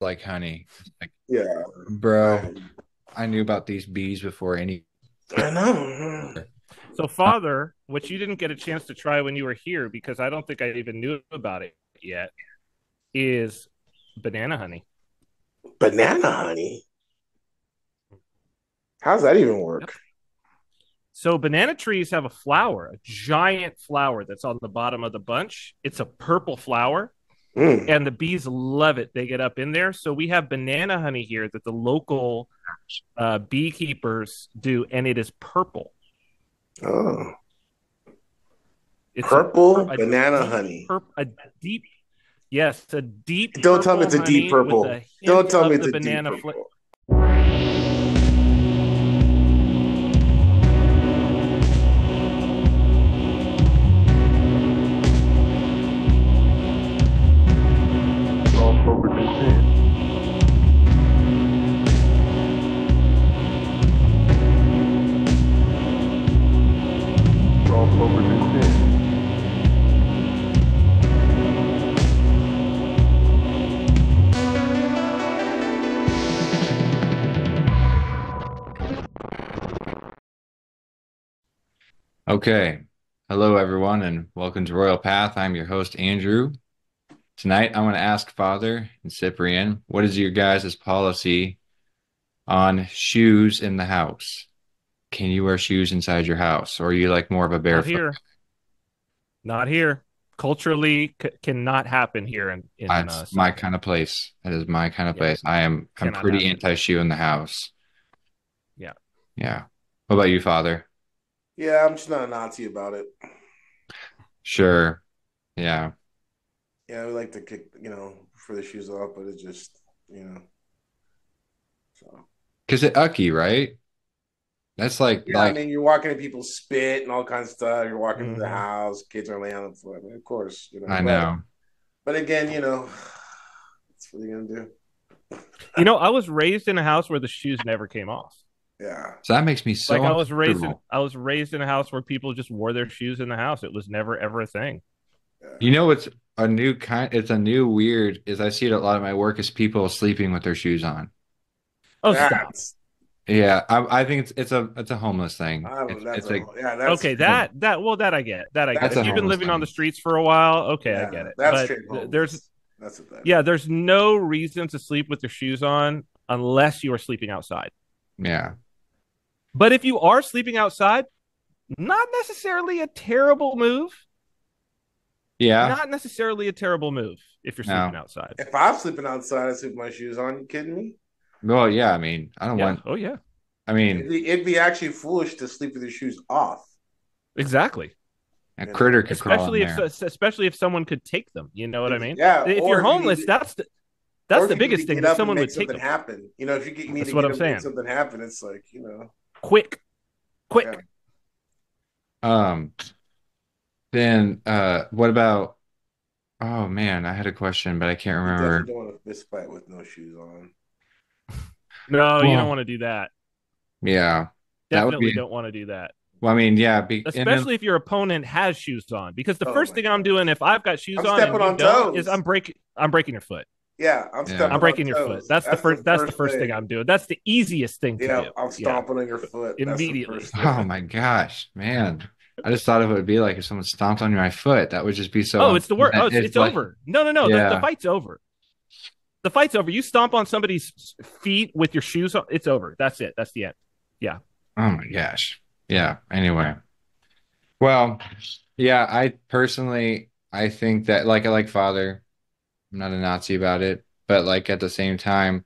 like honey. Like, Yeah, bro, I knew about these bees before any. I know. So, Father, which you didn't get a chance to try when you were here, because I don't think I even knew about it yet, is banana honey. Banana honey. How's that even work? So, banana trees have a flower, a giant flower that's on the bottom of the bunch. It's a purple flower, Mm. and the bees love it. They get up in there. So, we have banana honey here that the local uh, beekeepers do, and it is purple. Oh, It's purple a banana deep honey. a deep, yes, a deep. Don't tell me it's a deep purple. Don't tell me it's a deep banana purple. fla- Okay. Hello, everyone, and welcome to Royal Path. I'm your host, Andrew. Tonight, I want to ask Father and Cyprian, what is your guys' policy on shoes in the house? Can you wear shoes inside your house, or are you like more of a barefoot? Not here. Not here. Culturally, c- cannot happen here in, in uh, my kind of place. That is my kind of Yeah. place. I am. I'm pretty anti-shoe in the house. Yeah. Yeah. What about you, Father? Yeah, I'm just not a Nazi about it. Sure. Yeah. Yeah, we like to kick, you know, for the shoes off, but it just, you know. So Because it ucky, right? That's like yeah, like I mean, you're walking and people spit and all kinds of stuff. You're walking to the mm-hmm. house, kids are laying on the floor. I mean, of course, you know. I but- know. But again, you know, that's what you're gonna do? You know, I was raised in a house where the shoes never came off. Yeah. So that makes me so like I was raised in. I was raised in a house where people just wore their shoes in the house. It was never ever a thing. yeah. You know it's a new kind it's a new weird is I see it a lot of my work is people sleeping with their shoes on. Oh, stop. That's, Yeah, I, I think it's it's a it's a homeless thing. It's, that's it's a, like yeah, that's Okay, that that well, that I get. That I get. That's If a you've been homeless living on the streets for a while, okay, yeah, I get it. That's but th- there's that's what that. yeah, there's no reason to sleep with your shoes on unless you are sleeping outside. yeah. But if you are sleeping outside, not necessarily a terrible move. Yeah. Not necessarily a terrible move if you're No. sleeping outside. If I'm sleeping outside, I sleep with my shoes on. You kidding me? Well, yeah, I mean, I don't Yeah. want Oh yeah. I It'd mean, be, it'd be actually foolish to sleep with your shoes off. Exactly. a critter could crawl Especially in if there. especially if someone could take them. You know what I mean? Yeah. If you're you need homeless, to- that's the that's the biggest thing get that someone would take something them happen. You know, if you, get, you need That's to what get I'm up saying. something happen, it's like you know. Quick. Quick. Yeah. Um then uh what about oh man, I had a question, but I can't remember. definitely don't want to fist fight with no shoes on. No, you don't want to do that. Yeah. That Definitely be don't want to do that. well, I mean, yeah, be, and then- Especially if your opponent has shoes on. Because the Oh first my thing I'm doing if I've got shoes I'm on stepping you on toes. is I'm breaking I'm breaking your foot. Yeah, I'm Yeah. stepping. I'm breaking on your toes. foot. That's, the first that's the first thing. thing I'm doing. That's the easiest thing to Yeah, do. I'm stomping on your foot Immediately. Oh my gosh, man. I just thought of it would be like if someone stomped on my foot. That would just be so oh, it's the worst. Oh, it's, it's like- over. No, no, no. The, Yeah. the fight's over. The fight's over. You stomp on somebody's feet with your shoes on, it's over. That's it. That's the end. Yeah. Oh my gosh. Yeah. Anyway. Well, yeah, I personally I think that like I like father. I'm not a Nazi about it, but like at the same time,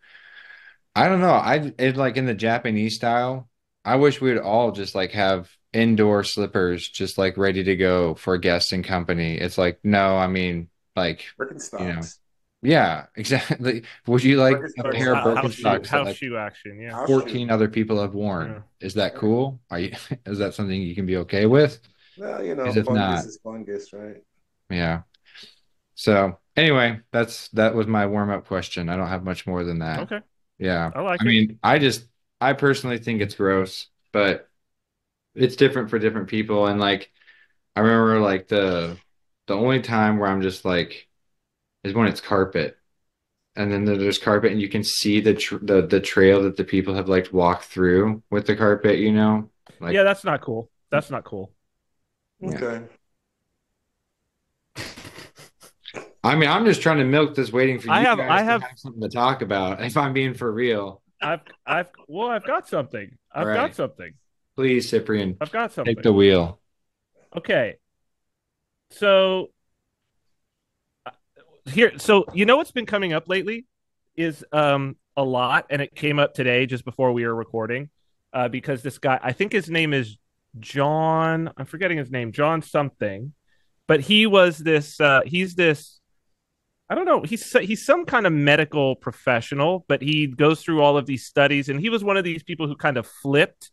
I don't know. I it like in the Japanese style, I wish we would all just like have indoor slippers just like ready to go for guests and company. It's like, no, I mean like Birkenstocks. yeah, exactly. Would you like a pair of House- house Birkenstocks that house like shoe action. Yeah. 14 shoe. other people have worn? Yeah. Is that cool? Are you, is that something you can be okay with? Well, you know, Because if fungus not- is fungus, right? Yeah. So anyway, that's that was my warm up question. I don't have much more than that. Okay. Yeah. I like I it. mean, I just I personally think it's gross, but it's different for different people. And like I remember like the the only time where I'm just like is when it's carpet. and then there's carpet, and you can see the tr the the trail that the people have like walked through with the carpet. You know, like yeah, that's not cool. That's not cool. Yeah. Okay. I mean, I'm just trying to milk this, waiting for you I have- guys I to have- have something to talk about. If I'm being for real, I've I've well, I've got something. I've All got something. please, Cyprian, I've got something. take the wheel. Okay. So uh, here so you know what's been coming up lately is um a lot and it came up today just before we were recording uh because this guy I think his name is John I'm forgetting his name John something but he was this uh he's this I don't know he's he's some kind of medical professional but he goes through all of these studies and he was one of these people who kind of flipped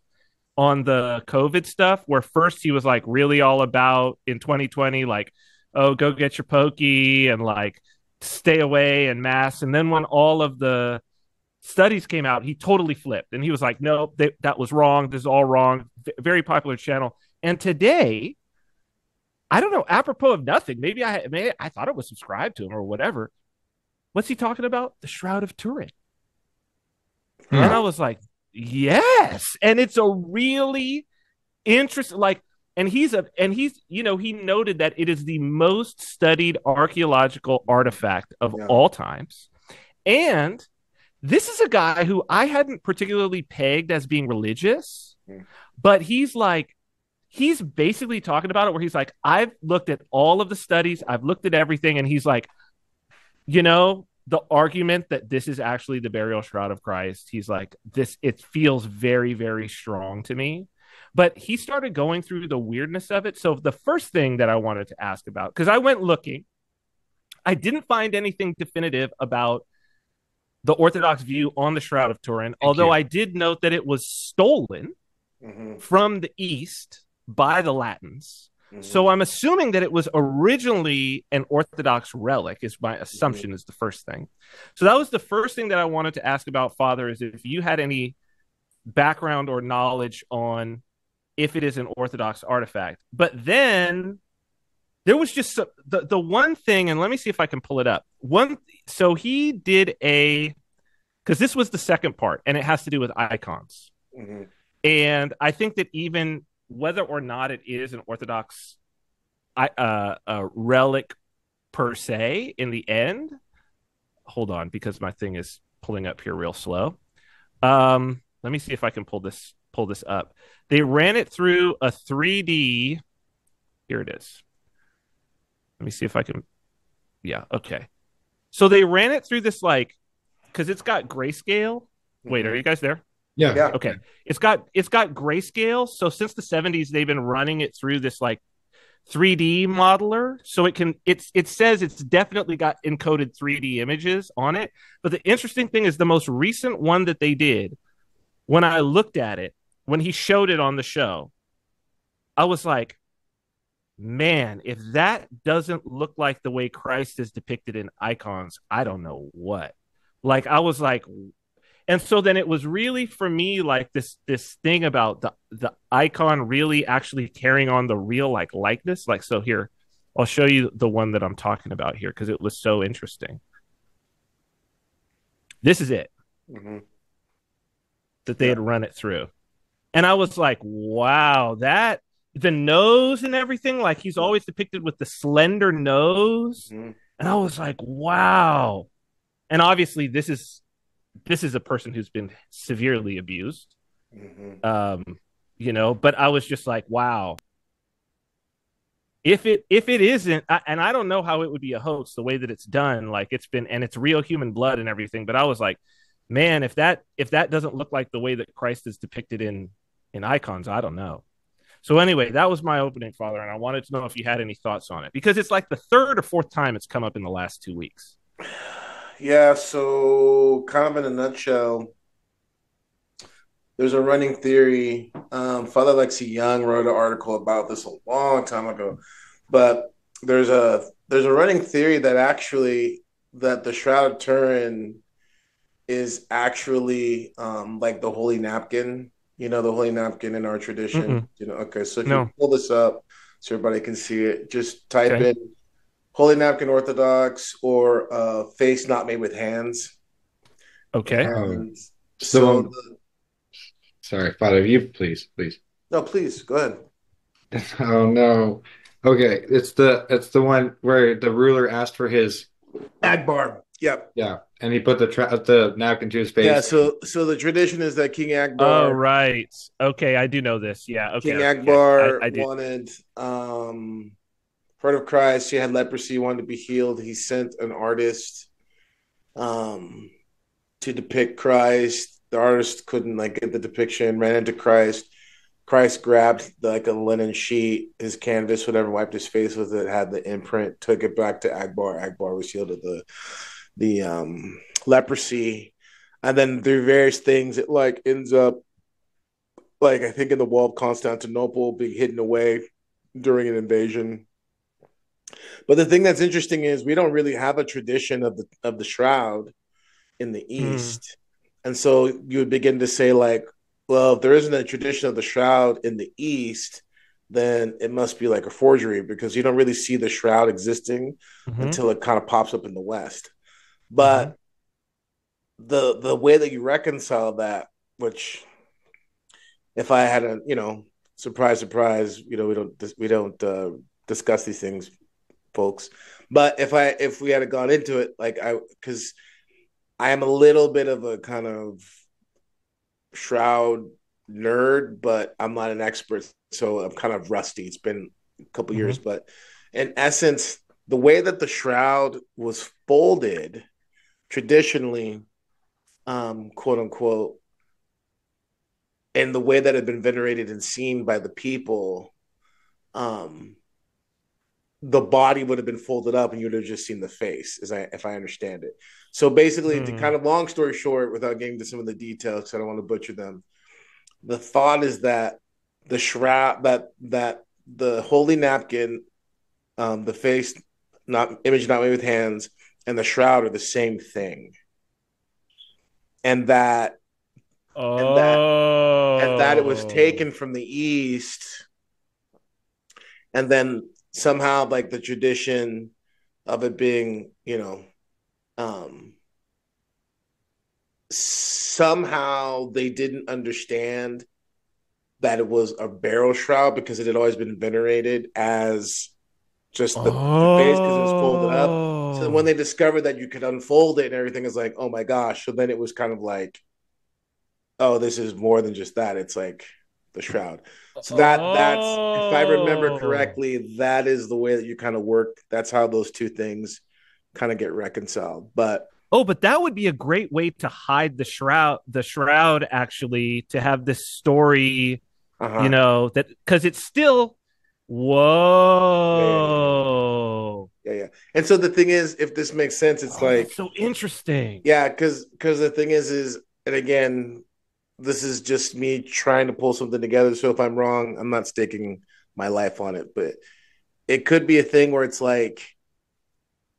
on the COVID stuff, where first he was like really all about in 2020, like, oh, go get your pokey and like stay away and mask. And then when all of the studies came out, he totally flipped and he was like, no, they, that was wrong. This is all wrong. V- very popular channel. And today, I don't know, apropos of nothing, maybe I maybe I thought it was subscribed to him or whatever. What's he talking about? The Shroud of Turin. And I was like, yes. And it's a really interesting, like, and he's a, and he's, you know, he noted that it is the most studied archaeological artifact of Yeah. all times. And this is a guy who I hadn't particularly pegged as being religious, Hmm. but he's like, he's basically talking about it where he's like, I've looked at all of the studies, I've looked at everything, and he's like, you know, the argument that this is actually the burial shroud of Christ, he's like, this, it feels very, very strong to me. But he started going through the weirdness of it. So the first thing that I wanted to ask about, because I went looking, I didn't find anything definitive about the Orthodox view on the Shroud of Turin, although you. I did note that it was stolen hmm from the East by the Latins. Mm-hmm. So I'm assuming that it was originally an Orthodox relic, is my assumption, is the first thing. So that was the first thing that I wanted to ask about Father is if you had any background or knowledge on if it is an Orthodox artifact. But then there was just so, the the one thing, and let me see if I can pull it up. One, so he did a because this was the second part, and it has to do with icons. hmm And I think that even whether or not it is an Orthodox I, uh, uh, relic per se, in the end, hold on because my thing is pulling up here real slow. Um, let me see if I can pull this pull this up. They ran it through a 3D. Here it is. Let me see if I can. Yeah, okay. So they ran it through this like because it's got grayscale. Wait, are you guys there? Yeah. Yeah. Okay. It's got it's got grayscale. So since the 70s they've been running it through this like 3D modeler. So it can it's it says it's definitely got encoded 3D images on it. But the interesting thing is the most recent one that they did when I looked at it, when he showed it on the show, I was like, man, if that doesn't look like the way Christ is depicted in icons, I don't know what. Like I was like, and so then it was really for me like this this thing about the the icon really actually carrying on the real like likeness. Like so here, I'll show you the one that I'm talking about here because it was so interesting. This is it hmm that they had run it through. And I was like, wow, that the nose and everything, like he's always depicted with the slender nose. hmm And I was like, wow. And obviously this is this is a person who's been severely abused. hmm Um, you know, but I was just like, wow. If it if it isn't, I, and I don't know how it would be a hoax the way that it's done, like it's been, and it's real human blood and everything. But I was like, man, if that if that doesn't look like the way that Christ is depicted in in icons, I don't know. So anyway, that was my opening, Father, and I wanted to know if you had any thoughts on it because it's like the third or fourth time it's come up in the last two weeks. Yeah, so kind of in a nutshell, there's a running theory. Um, Father Alexey Young wrote an article about this a long time ago, but there's a there's a running theory that actually that the Shroud of Turin is actually um, like the holy napkin. You know, the holy napkin in our tradition. Mm-mm. You know, okay. So if No. you pull this up so everybody can see it, just type Okay. in Holy Napkin Orthodox or uh, Face Not Made with Hands. Okay. And So- so, the, Sorry, Father, you please, please. no, please go ahead. Oh no. Okay, it's the it's the one where the ruler asked for his Abgar. Yep. yeah, and he put the tra the napkin to his face. Yeah. So so the tradition is that King Abgar. Oh Abgar, right. Okay, I do know this. Yeah. Okay. King okay. Abgar I, I wanted um, heard of Christ. She had leprosy, wanted to be healed. He sent an artist um, to depict Christ. The artist couldn't like get the depiction. Ran into Christ. Christ grabbed like a linen sheet, his canvas, whatever, wiped his face with it, had the imprint, took it back to Abgar. Abgar was healed of the the um, leprosy, and then through various things, it like ends up like I think in the wall of Constantinople being hidden away during an invasion. But the thing that's interesting is we don't really have a tradition of the of the shroud in the Hmm. East. And so you would begin to say like, well, if there isn't a tradition of the shroud in the East, then it must be like a forgery because you don't really see the shroud existing Mhm. until it kind of pops up in the West. But the the way that you reconcile that, which if I had a you know surprise surprise, you know we don't we don't uh, discuss these things, folks. But if I if we had gone into it like I because I am a little bit of a kind of shroud nerd, but I'm not an expert, so I'm kind of rusty. It's been a couple Mhm. years, but in essence, the way that the shroud was folded traditionally, um, quote unquote, and the way that it had been venerated and seen by the people, um, the body would have been folded up and you would have just seen the face, as I if I understand it. So basically, to Hmm. kind of long story short, without getting to some of the details, because I don't want to butcher them, the thought is that the shroud that that the holy napkin, um, the face not image not made with hands, and the shroud are the same thing, and that Oh. that- and that it was taken from the east and then somehow like the tradition of it being you know um somehow they didn't understand that it was a barrel shroud because it had always been venerated as just the, the face because it was folded up so Oh. when they discovered that you could unfold it and everything is like, oh my gosh. So then it was kind of like, oh, this is more than just that. It's like the shroud. So that that's if I remember Oh. correctly, that is the way that you kind of work. That's how those two things kind of get reconciled. But Oh, but that would be a great way to hide the shroud. The shroud, actually, to have this story, uh-huh. you know, that because it's still. Whoa! yeah, yeah. And so the thing is, if this makes sense, it's Oh, like so interesting. Yeah, because because the thing is is and again, this is just me trying to pull something together. So if I'm wrong, I'm not staking my life on it, but it could be a thing where it's like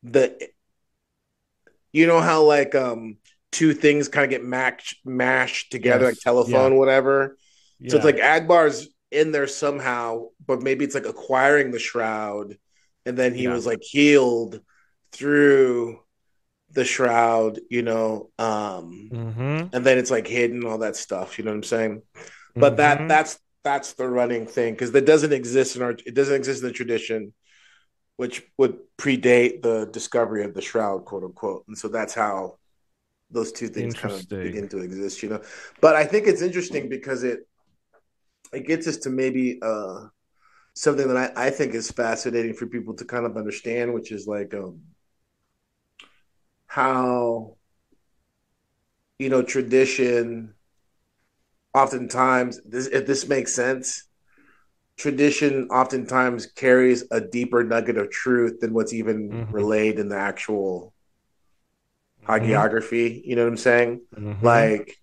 the you know how like um two things kind of get matched mashed together Yes, like telephone whatever. So it's like Abgar's in there somehow, but maybe it's like acquiring the shroud, and then he Yeah. was like healed through the shroud, you know, um, Mhm. and then it's like hidden all that stuff. You know what I'm saying? But that Mhm. that's that's the running thing because that doesn't exist in our it doesn't exist in the tradition, which would predate the discovery of the shroud, quote unquote. And so that's how those two things kind of begin to exist, you know. But I think it's interesting because it it gets us to maybe uh something that I, I think is fascinating for people to kind of understand, which is like um how you know tradition oftentimes this if this makes sense tradition oftentimes carries a deeper nugget of truth than what's even Mhm. relayed in the actual Mhm. hagiography you know what i'm saying Mhm. like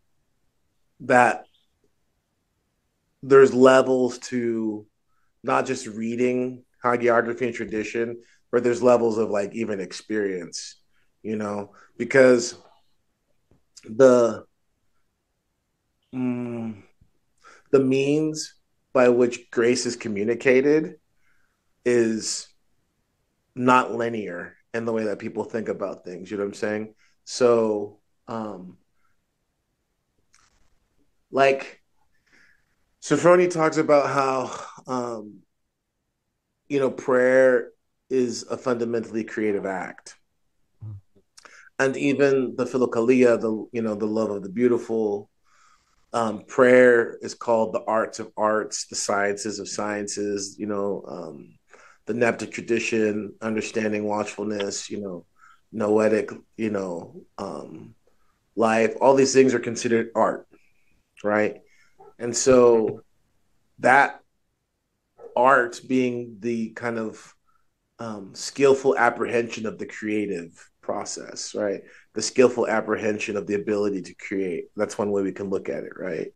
that there's levels to not just reading hagiography and tradition but there's levels of like even experience you know because the mm, the means by which grace is communicated is not linear in the way that people think about things. You know what I'm saying? So, um, like, Sophrony talks about how, um, you know, prayer is a fundamentally creative act. And even the philokalia, the you know, the love of the beautiful, um, prayer is called the arts of arts, the sciences of sciences, you know, um, the Neptic tradition, understanding watchfulness, you know, noetic, you know, um, life, all these things are considered art, right? And so that art being the kind of um, skillful apprehension of the creative process, right? The skillful apprehension of the ability to create. That's one way we can look at it, right?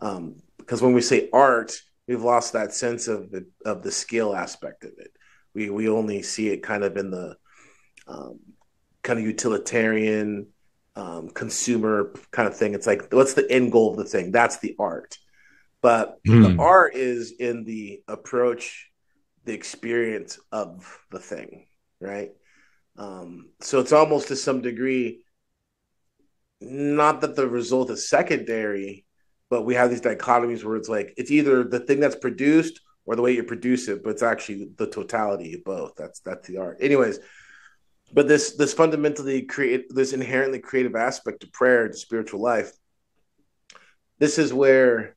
Um, because when we say art, we've lost that sense of the of the skill aspect of it. We we only see it kind of in the um, kind of utilitarian um, consumer kind of thing. It's like what's the end goal of the thing? That's the art. But mm. the art is in the approach, the experience of the thing, right? Um, so it's almost to some degree, not that the result is secondary, but we have these dichotomies where it's like it's either the thing that's produced or the way you produce it, but it's actually the totality of both. That's that's the art. Anyways, but this this fundamentally create this inherently creative aspect to prayer to spiritual life. This is where,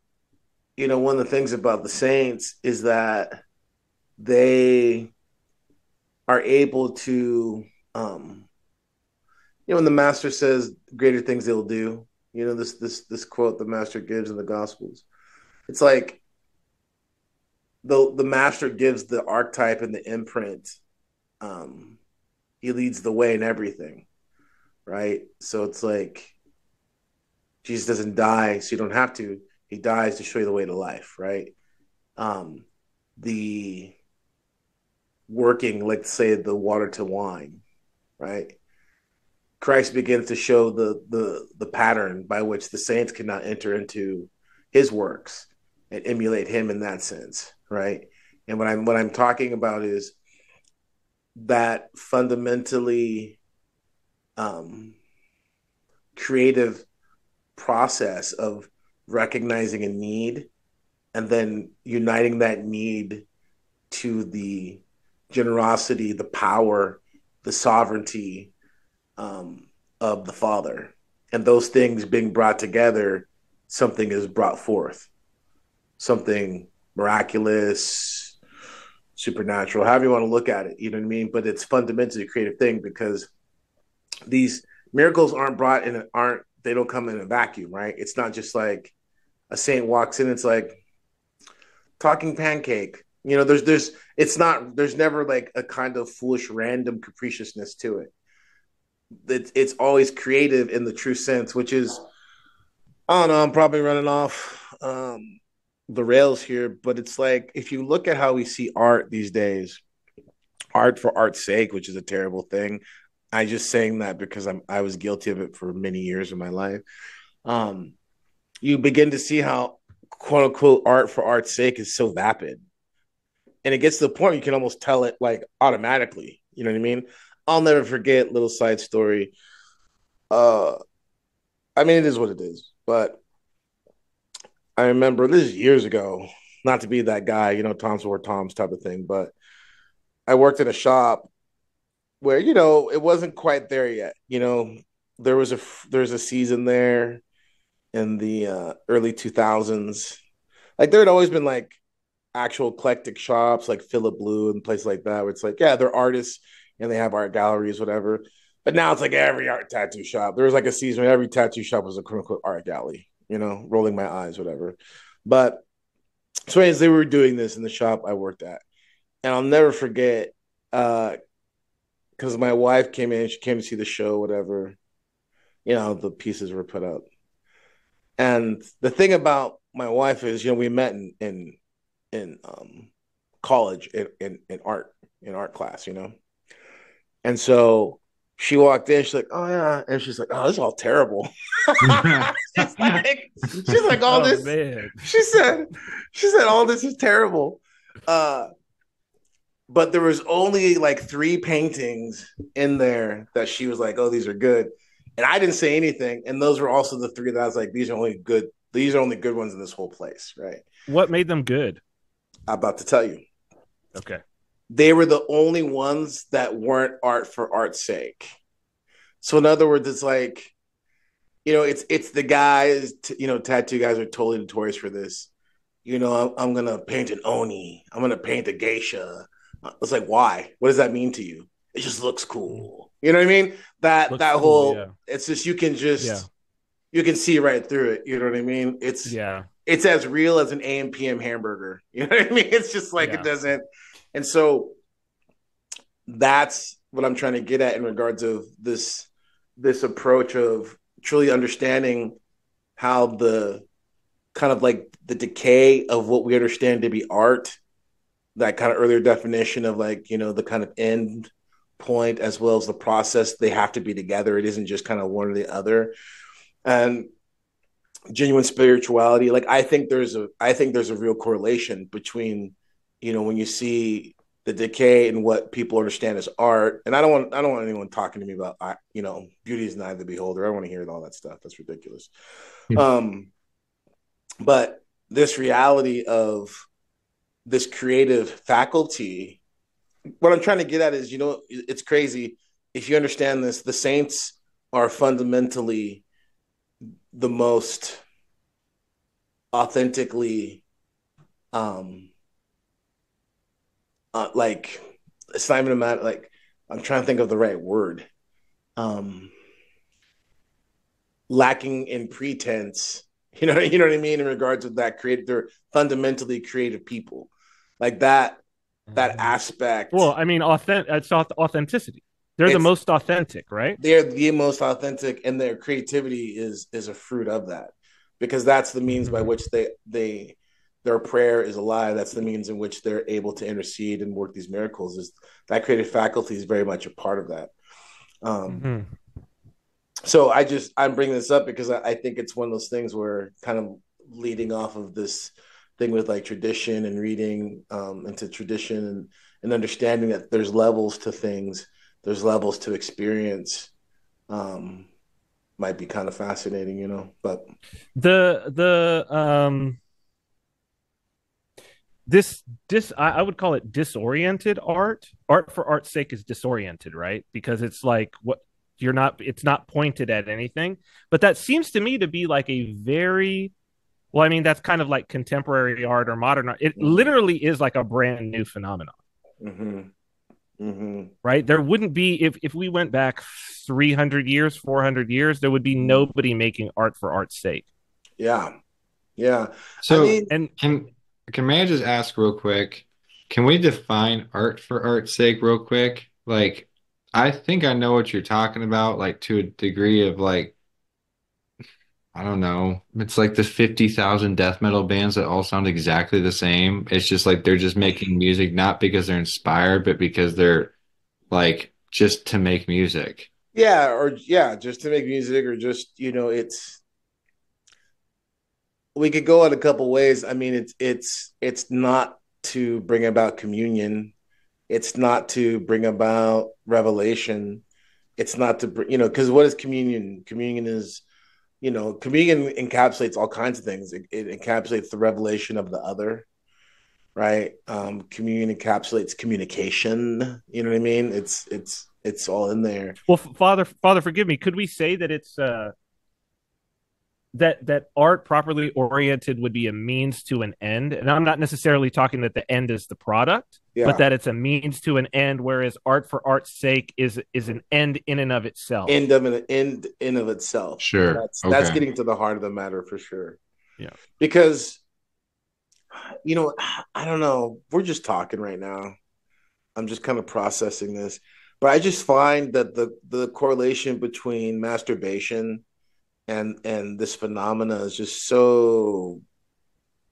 you know, one of the things about the saints is that they are able to um you know when the master says greater things they'll do you know this this this quote the master gives in the gospels it's like the the master gives the archetype and the imprint um he leads the way in everything right? So it's like jesus doesn't die so you don't have to he dies to show you the way to life right? Um the working like say the water to wine right Christ begins to show the the the pattern by which the saints cannot enter into his works and emulate him in that sense, right? And what I'm what I'm talking about is that fundamentally um, creative process of recognizing a need and then uniting that need to the generosity, the power, the sovereignty, um, of the Father. And those things being brought together, something is brought forth, something miraculous, supernatural, however you want to look at it. You know what I mean? But it's fundamentally a creative thing because these miracles aren't brought in, aren't they don't come in a vacuum, right? It's not just like a saint walks in, it's like talking pancake. You know, there's there's it's not there's never like a kind of foolish random capriciousness to it it's it's always creative in the true sense, which is I don't know, I'm probably running off um, the rails here, but it's like if you look at how we see art these days, art for art's sake, which is a terrible thing. I just saying that because I'm I was guilty of it for many years of my life. Um, you begin to see how quote unquote art for art's sake is so vapid. And it gets to the point you can almost tell it like automatically. You know what I mean? I'll never forget little side story. Uh, I mean, it is what it is, but I remember this is years ago. Not to be that guy, you know, Tom's or Tom's type of thing, but I worked in a shop where you know it wasn't quite there yet. You know, there was a there's a season there in the uh, early 2000s. Like there had always been like actual eclectic shops like Philip Blue and places like that where it's like, yeah, they're artists and they have art galleries, whatever. But now it's like every art tattoo shop. There was like a season where every tattoo shop was a quote unquote art gallery, you know, rolling my eyes, whatever. But so as they were doing this in the shop I worked at. And I'll never forget uh because my wife came in, she came to see the show, whatever. You know, the pieces were put up. And the thing about my wife is, you know, we met in in in um college in, in, in art in art class, you know. And so she walked in, she's like, Oh yeah. And she's like, Oh, this is all terrible. she's like, she's like, all oh, this man. she said, she said, all this is terrible. Uh but there was only like three paintings in there that she was like, "Oh, these are good," and I didn't say anything. And those were also the three that I was like, "These are only good. These are only good ones in this whole place." Right? What made them good? I'm about to tell you. Okay. They were the only ones that weren't art for art's sake. So in other words, it's like, you know, it's it's the guys, you know, tattoo guys are totally notorious for this. You know, I'm, I'm gonna paint an oni. I'm gonna paint a geisha. Uh, it's like, why? What does that mean to you? It just looks cool. You know what I mean? That looks that cool, whole. Yeah. It's just you can just yeah. you can see right through it. You know what I mean? It's yeah. It's as real as an AM PM hamburger. You know what I mean? It's just like yeah. it doesn't. And so that's what I'm trying to get at in regards of this this approach of truly understanding how the kind of like the decay of what we understand to be art that kind of earlier definition of like you know the kind of end point as well as the process they have to be together it isn't just kind of one or the other and genuine spirituality like i think there's a i think there's a real correlation between you know when you see the decay and what people understand as art. And i don't want i don't want anyone talking to me about I, you know beauty is not the beholder. I don't want to hear all that stuff. That's ridiculous. Mm-hmm. um but this reality of this creative faculty what i'm trying to get at is you know it's crazy. If you understand this the saints are fundamentally the most authentically um uh, like it's not even a matter like i'm trying to think of the right word um lacking in pretense you know you know what i mean in regards to that creative they're fundamentally creative people like that that mm-hmm. aspect. Well, I mean, authentic. It's authenticity. They're the most authentic, right? They're the most authentic, and their creativity is is a fruit of that, because that's the means by mm-hmm. which they they their prayer is alive. That's the means in which they're able to intercede and work these miracles. Is that creative faculty is very much a part of that. Um, mm-hmm. So I just I'm bringing this up because I, I think it's one of those things where kind of leading off of this thing with like tradition and reading um, into tradition and, and understanding that there's levels to things, there's levels to experience. Um, might be kind of fascinating, you know. But the the um this dis I, I would call it disoriented art. Art for art's sake is disoriented, right? Because it's like what you're not it's not pointed at anything. But that seems to me to be like a very well, I mean, that's kind of like contemporary art or modern art. It mm-hmm. literally is like a brand new phenomenon. Mm-hmm. Mm-hmm. Right? There wouldn't be, if, if we went back 300 years, 400 years, there would be nobody making art for art's sake. Yeah. Yeah. So, I mean, and can, can may I just ask real quick? Can we define art for art's sake real quick? Like, I think I know what you're talking about, like to a degree of like I don't know. It's like the 50,000 death metal bands that all sound exactly the same. It's just like they're just making music not because they're inspired, but because they're like just to make music. Yeah, or yeah, just to make music or just, you know, it's we could go in a couple ways. I mean, it's it's it's not to bring about communion. It's not to bring about revelation. It's not to you know, because what is communion? Communion is you know, communion encapsulates all kinds of things. It, it encapsulates the revelation of the other, right? Um, communion encapsulates communication. You know what I mean? It's it's it's all in there. Well, Father, Father, forgive me. Could we say that it's uh, that that art properly oriented would be a means to an end. And i'm not necessarily talking that the end is the product yeah. but that it's a means to an end whereas art for art's sake is is an end in and of itself. End of an end in of itself. Sure. That's okay. that's getting to the heart of the matter for sure. Yeah. Because you know i don't know. We're just talking right now. I'm just kind of processing this. But i just find that the the correlation between masturbation and and this phenomena is just so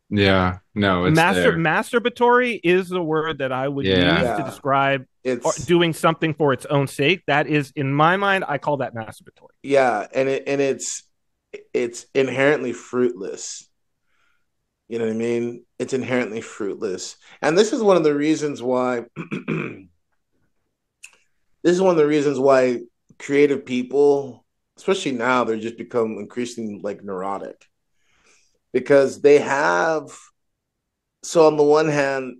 yeah no it's Master, masturbatory is the word that i would yeah. use yeah. to describe it's doing something for its own sake that is in my mind i call that masturbatory yeah and it and it's it's inherently fruitless You know what I mean? It's inherently fruitless. And this is one of the reasons why this is one of the reasons why creative people, especially now, they're just become increasingly like neurotic. Because they have so on the one hand,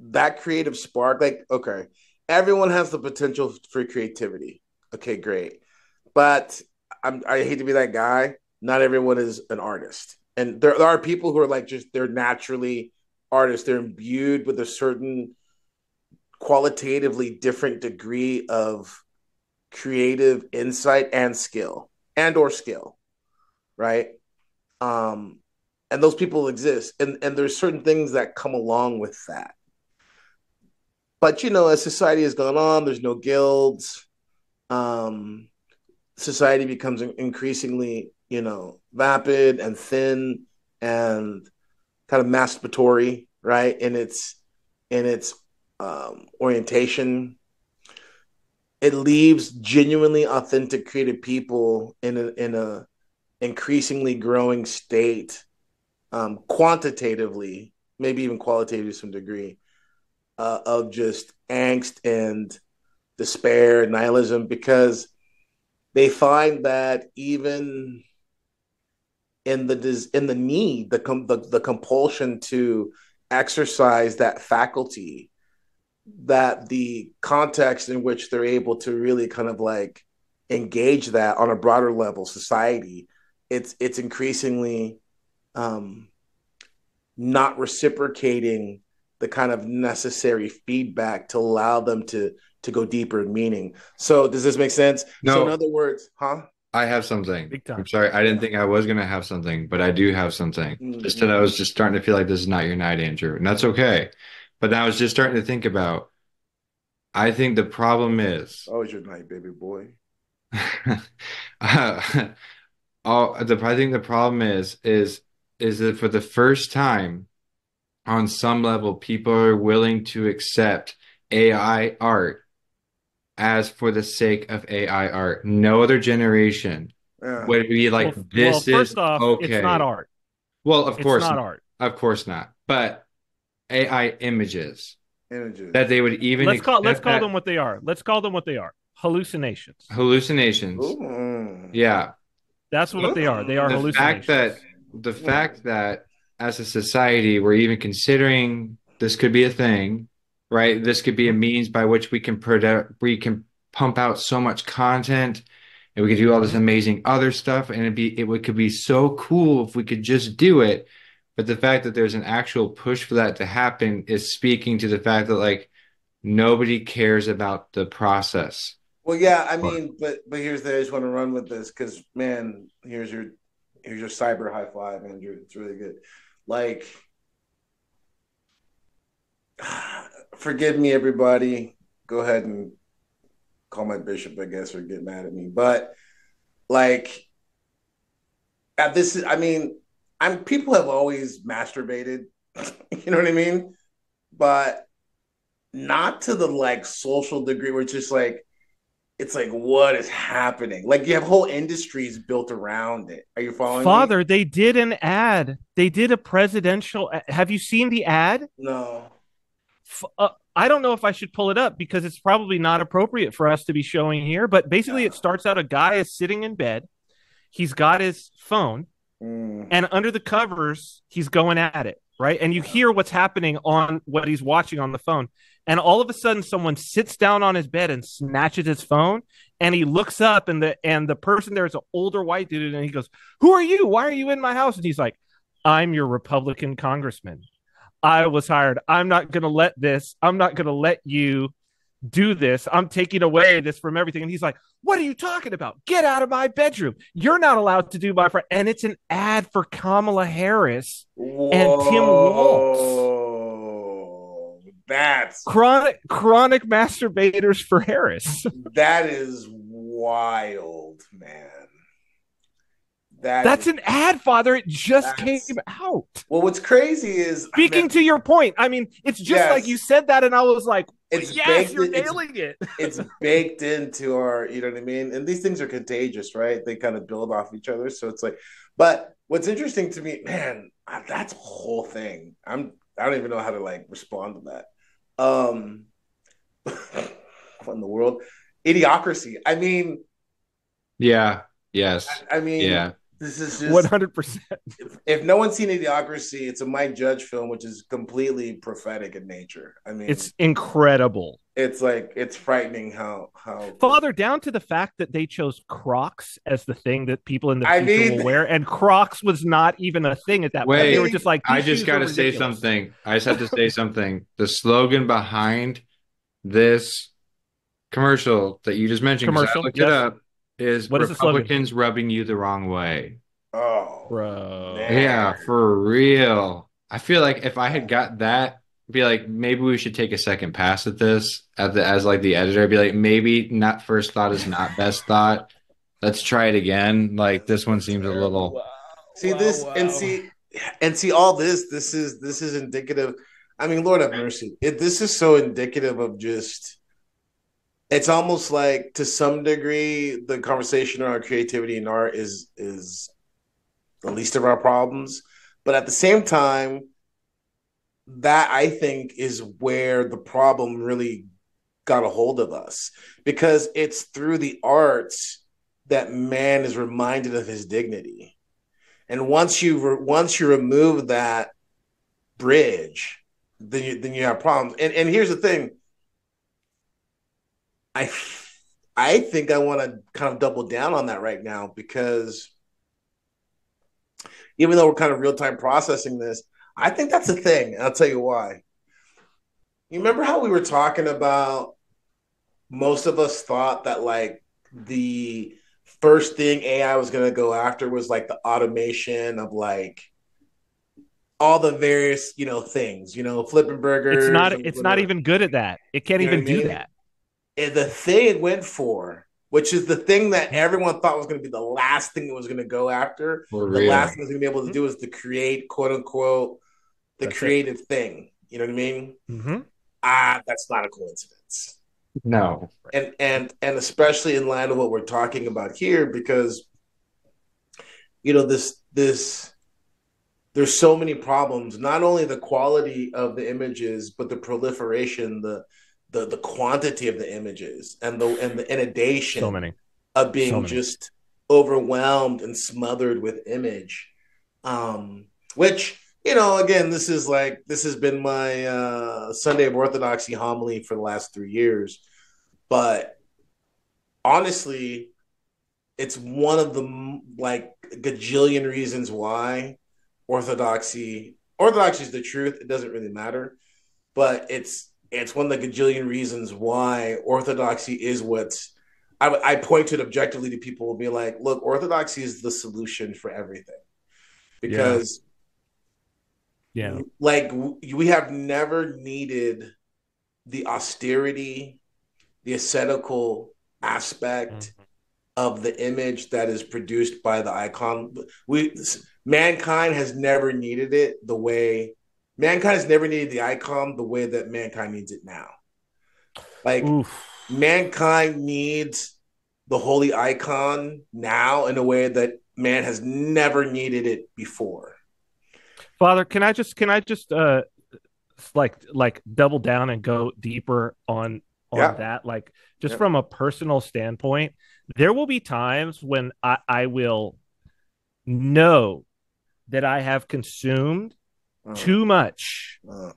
that creative spark, like, okay, everyone has the potential for creativity. Okay, great. But I'm, I hate to be that guy. Not everyone is an artist. And there, there are people who are like just, they're naturally artists. They're imbued with a certain qualitatively different degree of creative insight and skill and or skill right? Um and those people exist and and there's certain things that come along with that. But you know as society has gone on there's no guilds. Um society becomes increasingly you know vapid and thin and kind of masturbatory right in its in its um, orientation it leaves genuinely authentic creative people in a in a increasingly growing state um, quantitatively maybe even qualitatively to some degree uh, of just angst and despair and nihilism because they find that even in the in the need the the, the compulsion to exercise that faculty that the context in which they're able to really kind of like engage that on a broader level society it's it's increasingly um not reciprocating the kind of necessary feedback to allow them to to go deeper in meaning. So does this make sense? No. so in other words huh? I have something. I'm sorry i didn't think i was going to have something but i do have something. Mm-hmm. just that i was just starting to feel like this is not your night andrew and that's okay but I was just starting to think about. I think the problem is. Oh, it's your night, baby boy. uh, all the I think the problem is is is that for the first time, on some level, people are willing to accept AI art as for the sake of AI art. No other generation yeah. would be like, well, this well, is off, okay. It's not art. Well, of it's course, not art. Of course not. But AI images. Images. That they would even let's call let's call that, them what they are. Let's call them what they are. Hallucinations. Hallucinations. Ooh. Yeah. That's what Ooh. they are. They are the hallucinations. Fact that the fact that as a society we're even considering this could be a thing, right? This could be a means by which we can produce we can pump out so much content and we could do all this amazing other stuff and it'd be it would could be so cool if we could just do it but the fact that there's an actual push for that to happen is speaking to the fact that like nobody cares about the process. Well, yeah, I mean, but but here's the I just want to run with this because man, here's your here's your cyber high five, Andrew. It's really good. Like, forgive me, everybody. Go ahead and call my bishop, I guess, or get mad at me. But like, at this, I mean, I'm people have always masturbated, you know what I mean? But not to the like social degree where it's just like it's like what is happening? Like you have whole industries built around it. Are you following? Father, me? they did an ad. They did a presidential. Have you seen the ad? No. Uh, I don't know if I should pull it up because it's probably not appropriate for us to be showing here. But basically, it starts out a guy is sitting in bed. He's got his phone Mm. And under the covers, he's going at it, right? And you hear what's happening on what he's watching on the phone. And all of a sudden someone sits down on his bed and snatches his phone and he looks up and the and the person there is an older white dude and he goes, "Who are you? Why are you in my house?" And he's like, "I'm your Republican congressman. I was hired. I'm not going to let this. I'm not going to let you do this. I'm taking away this from everything. And he's like, What are you talking about? Get out of my bedroom. You're not allowed to do my friend. And it's an ad for Kamala Harris Whoa. and Tim Walz. That's chronic chronic masturbators for Harris. that is wild, man. That That's is, an ad, Father. It just came out. Well, what's crazy is speaking to your point. I mean, it's just yes. like you said that, and I was like, it's yes, baked you're in- it's- nailing it. it's baked into our, you know what I mean? And these things are contagious, right? They kind of build off each other. So it's like, but what's interesting to me, man, that's a whole thing. I'm, I don't even know how to like respond to that. Um, what in the world? Idiocracy. I mean, Yeah. Yes. I mean, Yeah. This is just One hundred percent. if, if no one's seen Idiocracy, it's a Mike Judge film, which is completely prophetic in nature. I mean, It's incredible. it's like it's frightening how how Father, down to the fact that they chose Crocs as the thing that people in the I future mean- will wear, and Crocs was not even a thing at that point. Wait, They were just like, I just got to say something. I just have to say something. The slogan behind this commercial that you just mentioned, 'cause I Commercial, looked yes. it up, is What is the slogan? Republicans rubbing you the wrong way. oh bro. Man. Yeah, for real. I feel like if I had got that, be like, maybe we should take a second pass at this at the, as like the editor. Be like, maybe not first thought is not best thought. Let's try it again. Like this one seems a little. see this and see and see all this this is this is indicative i mean lord have mercy it this is so indicative of just it's almost like to some degree the conversation around creativity and art is is the least of our problems but at the same time that i think is where the problem really got a hold of us because it's through the arts that man is reminded of his dignity and once you re- once you remove that bridge, then you then you have problems. And and here's the thing. I I think I want to kind of double down on that right now because even though we're kind of real time processing this, I think that's a thing. And I'll tell you why. You remember how we were talking about most of us thought that like the first thing AI was going to go after was like the automation of like all the various you know things you know flipping burgers It's not. It's not even good at that. It can't You know even what I do mean? that. And the thing it went for which is the thing that everyone thought was going to be the last thing it was going to go after For the real. last thing it was going to be able to do is to create quote unquote the That's it. creative thing you know what i mean Mm-hmm. ah that's not a coincidence No. and and and especially in line with what we're talking about here because you know this this there's so many problems not only the quality of the images but the proliferation the the the quantity of the images and the and the inundation So many. of being so just overwhelmed and smothered with image. Um which you know again this is like this has been my uh sunday of orthodoxy homily for the last three years. But honestly it's one of the like gajillion reasons why orthodoxy orthodoxy is the truth. It doesn't really matter. But it's it's one of the gajillion reasons why orthodoxy is what's I, I point to it objectively to people and be like look orthodoxy is the solution for everything. Because Yeah. like we have never needed the austerity the ascetical aspect mm-hmm. of the image that is produced by the icon. We mankind has never needed it the way mankind has never needed the icon the way that mankind needs it now like Oof. mankind needs the holy icon now in a way that man has never needed it before Father, can I just can I just uh like like double down and go deeper on on Yeah. that? Like just Yeah. from a personal standpoint, there will be times when I, I will know that I have consumed Uh, too much uh,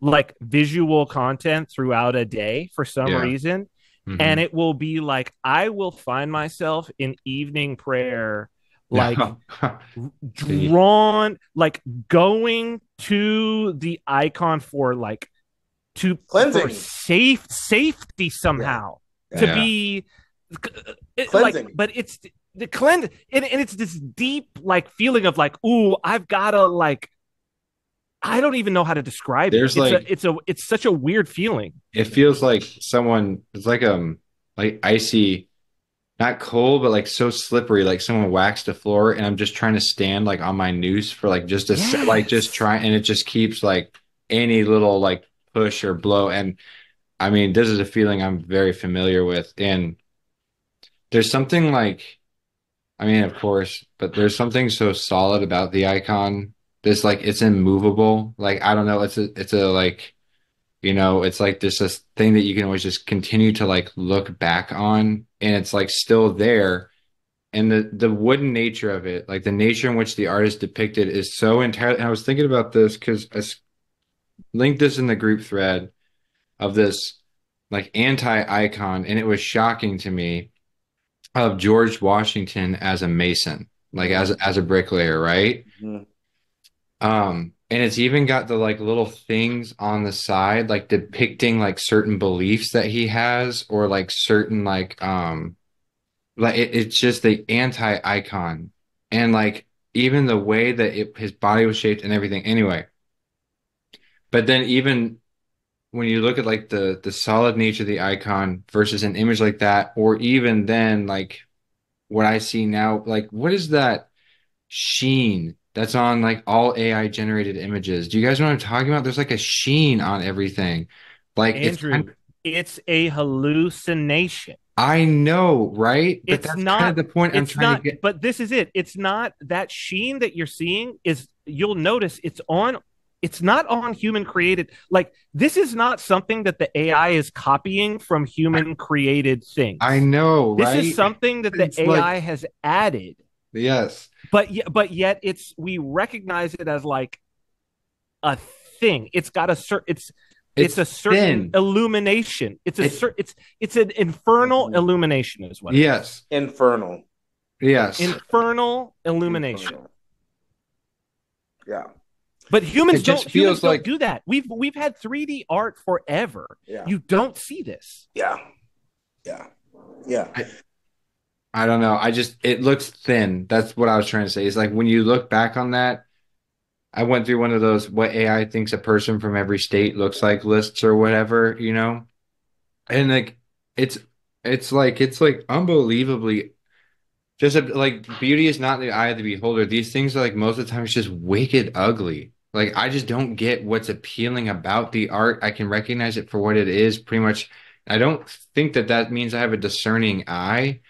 like visual content throughout a day for some Yeah. reason. Mhm. And it will be like I will find myself in evening prayer like drawn like going to the icon for like to Cleansing. for safe safety somehow to Yeah. be it, Cleansing. like but it's the cleanse and, and it's this deep like feeling of like ooh i've gotta like i don't even know how to describe There's, it it's like- a, it's a it's such a weird feeling it feels like someone it's like um like icy not cold but like so slippery like someone waxed the floor and i'm just trying to stand like on my noose for like just a se- like just Yes. try and it just keeps like any little like push or blow and I mean, this is a feeling I'm very familiar with. And there's something like, I mean, of course, but there's something so solid about the icon. This like it's immovable. Like I don't know, it's a it's a like you know, it's like there's this thing that you can always just continue to like look back on and it's like still there. And the the wooden nature of it, like the nature in which the artist depicted is so entirely I was thinking about this because I linked this in the group thread of this like anti-icon and it was shocking to me of George Washington as a mason, like as as a bricklayer, right? Mhm. Um, and it's even got the like little things on the side, like depicting like certain beliefs that he has, or like certain like um like it, it's just the anti-icon. And like even the way that it, his body was shaped and everything. Anyway, but then even when you look at like the the solid nature of the icon versus an image like that, or even then like what I see now, like what is that sheen that's on like all AI generated images? Do you guys know what I'm talking about? There's like a sheen on everything. Like it's Andrew, kind it's a hallucination. I know, right? But It's that's not- kind of the point I'm It's trying not, to get. but this is it. It's not that sheen that you're seeing is you'll notice it's on it's not on human created like this is not something that the AI is copying from human created things. I know, This right? is something that the It's like- AI has added. Yes. But yet, but yet it's we recognize it as like a thing. It's got a certain it's it's, a certain thin. illumination. It's a It's- cer- it's it's an infernal Mhm. illumination as well. it is. Yes. Infernal. Yes. Infernal illumination. Infernal. Yeah. But humans It just don't humans like- don't do that. We've we've had 3D art forever. Yeah. You don't see this. Yeah. Yeah. Yeah. I don't know. I just it looks thin. That's what I was trying to say. It's like when you look back on that, I went through one of those what AI thinks a person from every state looks like lists or whatever, you know? And like it's it's like it's like unbelievably just a, like beauty is not the eye of the beholder. These things are like most of the time it's just wicked ugly. Like I just don't get what's appealing about the art. I can recognize it for what it is pretty much. I don't think that that means I have a discerning eye.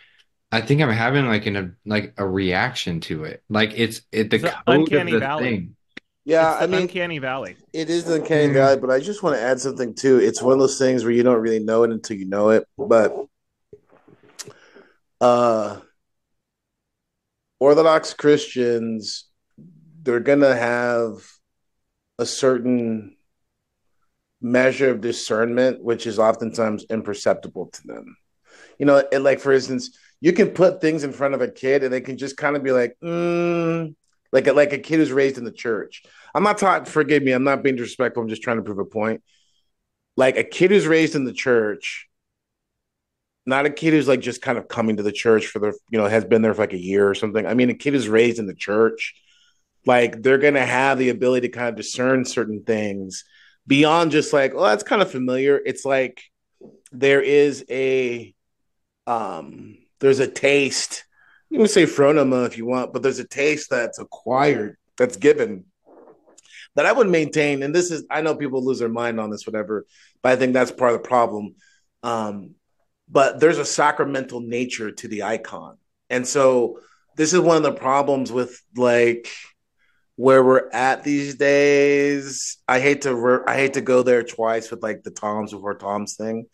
I think I'm having like an a like a reaction to it. Like it's it the It's code of uncanny the valley. thing. Yeah. it's I the mean, uncanny valley. it is the uncanny Mm. valley, but I just want to add something too. It's one of those things where you don't really know it until you know it. But uh Orthodox Christians, they're gonna have a certain measure of discernment, which is oftentimes imperceptible to them. You know, it, like for instance, you can put things in front of a kid and they can just kind of be like, mm, like a, like a kid who's raised in the church. I'm not talking. Forgive me. I'm not being disrespectful. I'm just trying to prove a point. Like a kid who's raised in the church, not a kid who's like just kind of coming to the church for the you know has been there for like a year or something. I mean, a kid who's raised in the church, like they're gonna have the ability to kind of discern certain things beyond just like, oh, that's kind of familiar. It's like there is a um there's a taste. You can say phronema if you want, but there's a taste that's acquired, that's given that I would maintain, and this is I know people lose their mind on this, whatever, but I think that's part of the problem. Um, but there's a sacramental nature to the icon, and so this is one of the problems with like where we're at these days. I hate to re- I hate to go there twice with like the Toms before Toms thing,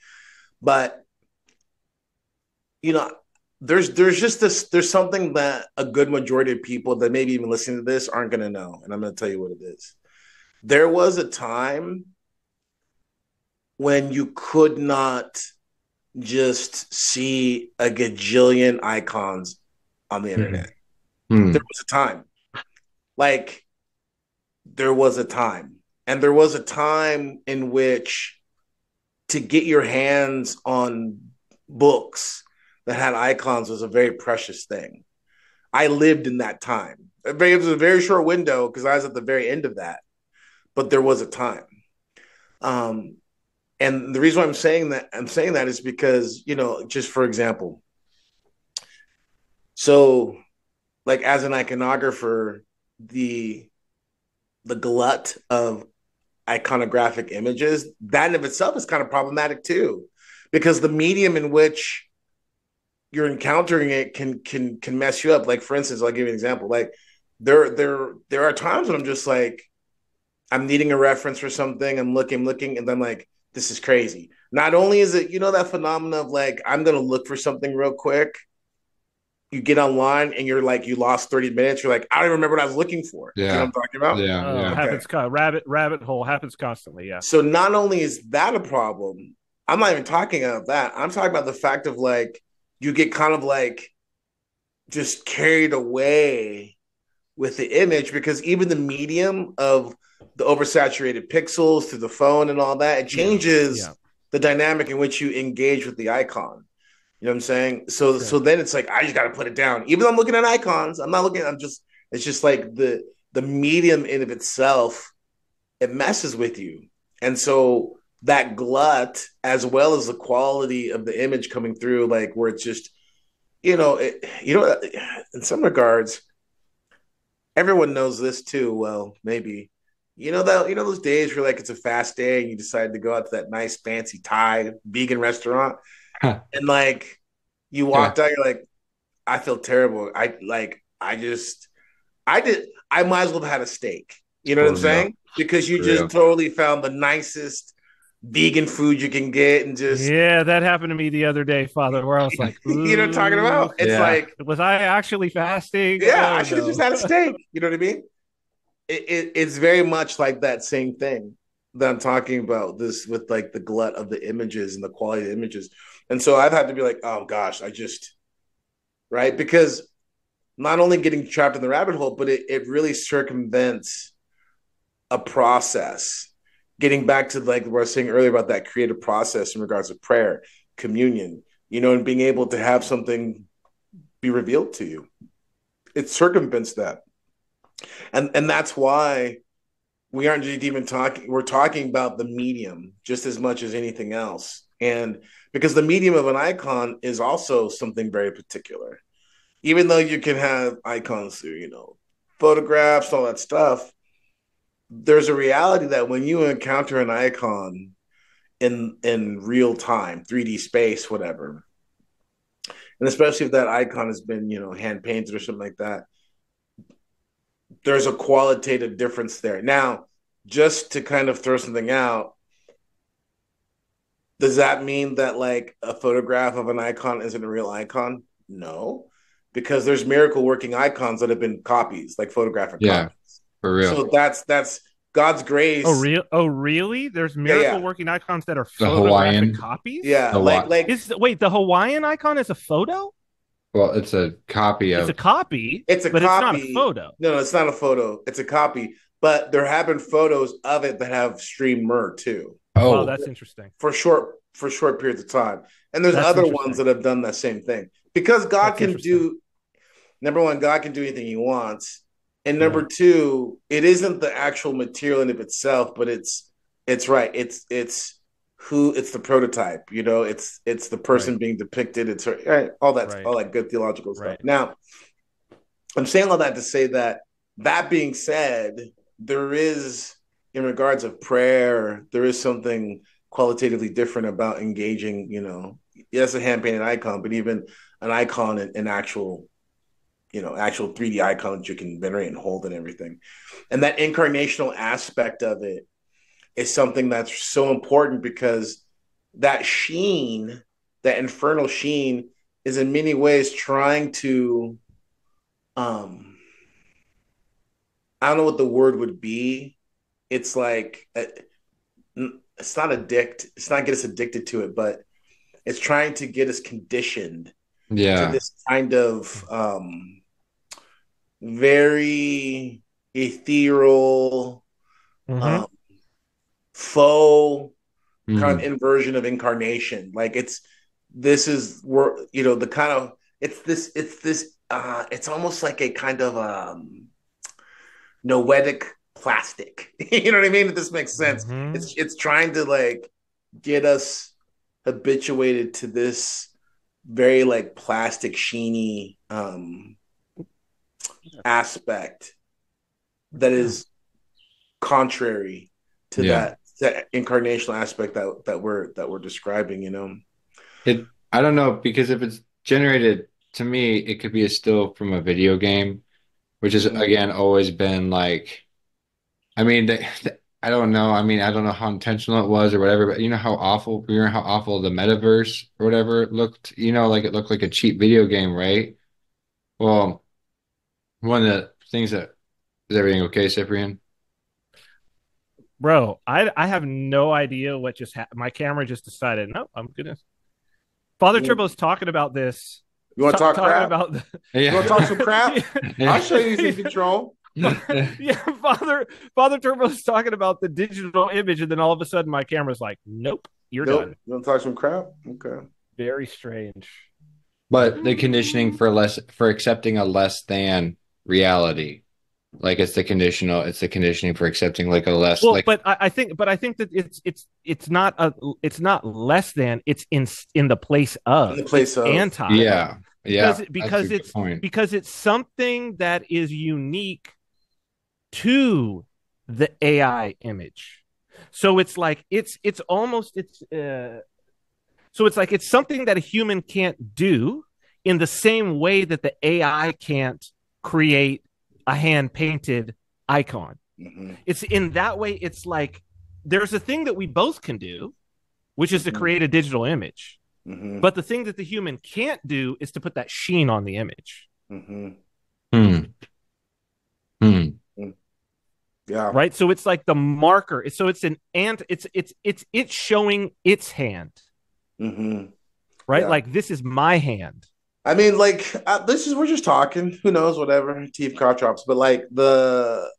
but you know there's there's just this there's something that a good majority of people that maybe even listening to this aren't going to know and i'm going to tell you what it is. There was a time when you could not just see a gajillion icons on the internet. Hmm. there was a time. Like there was a time. And there was a time in which to get your hands on books that had icons was a very precious thing. I lived in that time. It was a very short window because i was at the very end of that but there was a time. Um and the reason why i'm saying that i'm saying that is because you know just for example so like as an iconographer the the glut of iconographic images, that in of itself is kind of problematic too, because the medium in which you're encountering it can can can mess you up. Like for instance, I'll give you an example. Like there there there are times when I'm just like I'm needing a reference for something, I'm looking, looking, and I'm like, this is crazy. Not only is it, you know, that phenomenon of like, I'm gonna look for something real quick. You get online and you're like, you lost 30 minutes. You're like, I don't remember what I was looking for. Yeah. You know what I'm talking about? Yeah, Uh, yeah. happens co- rabbit rabbit hole happens constantly. Yeah. So not only is that a problem, I'm not even talking about that. I'm talking about the fact of like you get kind of like just carried away with the image because even the medium of the oversaturated pixels to the phone and all that, it changes Yeah. the dynamic in which you engage with the icon. You know what I'm saying? So so then it's like I just got to put it down. Even though I'm looking at icons, I'm not looking. I'm just it's just like the the medium in of itself, it messes with you, and so that glut as well as the quality of the image coming through, like where it's just you know it, you know in some regards, everyone knows this too. Well, maybe. You know that you know those days where like it's a fast day and you decide to go out to that nice fancy Thai vegan restaurant Huh. and like you walked out, you're like, I feel terrible. I like I just I did I might as well have had a steak. You know what I'm oh, real. saying? Because you For just real. totally found the nicest vegan food you can get and just Yeah, that happened to me the other day, Father, where I was like, you know what I'm talking about? It's Yeah. like Was I actually fasting? Yeah, Oh, I should have just had a steak. You know what I mean? It, it, it's very much like that same thing that I'm talking about. This with like the glut of the images and the quality of the images, and so I've had to be like, oh gosh, I just right because not only getting trapped in the rabbit hole, but it, it really circumvents a process. Getting back to like what I was saying earlier about that creative process in regards to prayer, communion, you know, and being able to have something be revealed to you. It circumvents that. And and that's why we aren't just even talking we're talking about the medium just as much as anything else. And because the medium of an icon is also something very particular. Even though you can have icons through you know photographs all that stuff there's a reality that when you encounter an icon in in real time 3d space whatever and especially if that icon has been you know hand painted or something like that there's a qualitative difference there. Now, just to kind of throw something out, does that mean that like a photograph of an icon isn't a real icon? No, because there's miracle working icons that have been copies, like photographic Yeah, copies. For real. So that's that's God's grace. Oh, real? Oh, really? There's miracle yeah. working icons that are The Hawaiian- copies. Yeah, The like like Is wait the Hawaiian icon is a photo? well, it's a copy It's of a copy. It's a but copy. it's not a photo. no, no, it's not a photo. It's a copy. But there have been photos of it that have streamed myrrh too. oh, Oh, that's interesting. for short for short periods of time. And there's That's other ones that have done that same thing because God That's can do. Number one, God can do anything He wants, and number two, it isn't the actual material in of itself, but it's it's right. It's it's who it's the prototype. You know, it's it's the person Right. being depicted. It's right, all that Right. all that good theological stuff. Right. Now, I'm saying all that to say that that being said, there is in regards of prayer, there is something qualitatively different about engaging, you know, yes, a hand painted icon, but even an icon in, in actual, you know, actual 3D icons you can venerate and hold and everything. And that incarnational aspect of it is something that's so important because that sheen, that infernal sheen, is in many ways trying to um I don't know what the word would be. It's like uh, it's not addict. It's not get us addicted to it, but it's trying to get us conditioned yeah, to this kind of um, very ethereal, Mhm. um, faux Mhm. kind of inversion of incarnation. Like it's this is where you know the kind of it's this it's this uh it's almost like a kind of um noetic plastic. you know what I mean? If this makes sense. Mhm. It's it's trying to like get us habituated to this very like plastic sheeny um aspect that is contrary to Yeah. that that incarnational aspect that that we're that we're describing. You know. It, I don't know, because if it's generated, to me, it could be a still from a video game, which has Mhm. again always been like, I mean, they, I don't know. I mean, I don't know how intentional it was or whatever, but you know how awful, remember how awful the metaverse or whatever looked, you know, like it looked like a cheap video game, right? Well, one of the things that, is everything okay, Cyprian? Bro, I I have no idea what just happened. My camera just decided, no, I'm gonna. Father Yeah. Turbo's talking about this. You want to talk talking crap? about the, you want to talk some crap? Yeah. I'll show you some control. yeah, Father Father Turbo's talking about the digital image, and then all of a sudden my camera's like, nope, you're Nope. done. You want to talk some crap? Okay. Very strange. But the mm. conditioning for less for accepting a less than reality. Like it's the conditional, it's the conditioning for accepting like a less Well, like but I, I think, but I think that it's it's it's not a it's not less than it's in in the place of In the place of anti. yeah, yeah. because, because that's a good it's because it's something that is unique to the AI image. So it's like it's it's almost it's uh, so it's like it's something that a human can't do in the same way that the AI can't create a hand painted icon. Mhm. It's in that way it's like there's a thing that we both can do which is to Mhm. create a digital image. Mhm. But the thing that the human can't do is to put that sheen on the image. Mhm. Hmm. Hmm. Yeah. right so it's like the marker so it's an and it's it's it's it's showing its hand Mhm. right Yeah. like this is my hand I mean, like uh, this is we're just talking. Who knows? Whatever. Cough drops. But like the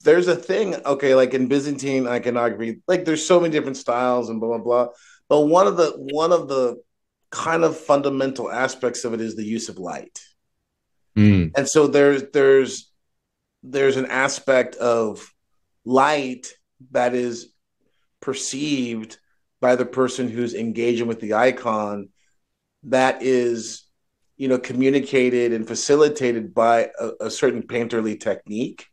there's a thing. Okay, like in Byzantine iconography, like there's so many different styles and blah blah blah. But one of the one of the kind of fundamental aspects of it is the use of light. Hmm. And so there's there's there's an aspect of light that is perceived by the person who's engaging with the icon that is you know communicated and facilitated by a, a certain painterly technique.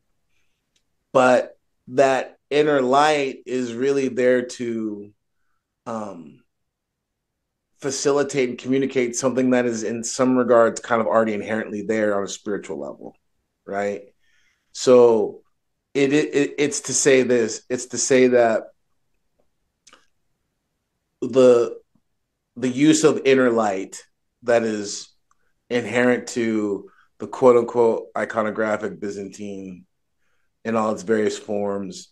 But that inner light is really there to um, facilitate and communicate something that is in some regards kind of already inherently there on a spiritual level right? So it, it it's to say this it's to say that the the use of inner light that is inherent to the quote unquote iconographic Byzantine in all its various forms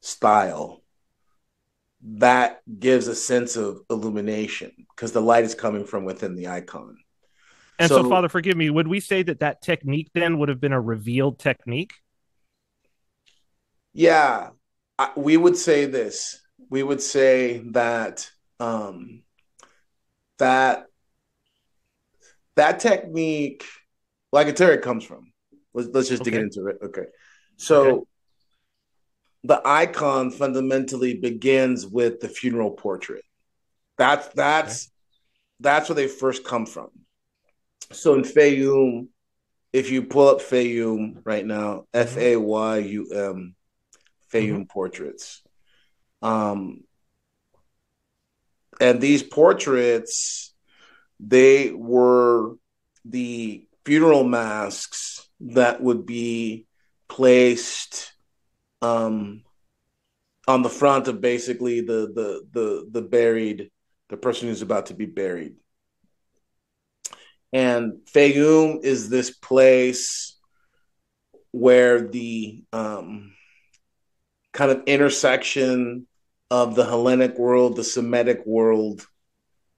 style that gives a sense of illumination because the light is coming from within the icon. and so, So- father forgive me would we say that that technique then would have been a revealed technique Yeah, I, we would say this. We would say that um, that that technique, well, I can where it comes from. Let's let's just dig into it. Okay, so Okay. the icon fundamentally begins with the funeral portrait. That's that's that's where they first come from. So in Fayum, if you pull up Fayum right now, F A Y U M, Fayum portraits. Um, and these portraits, they were the funeral masks that would be placed um, on the front of basically the the the the buried the person who's about to be buried. And Fayum is this place where the um, kind of intersection of the Hellenic world, the Semitic world,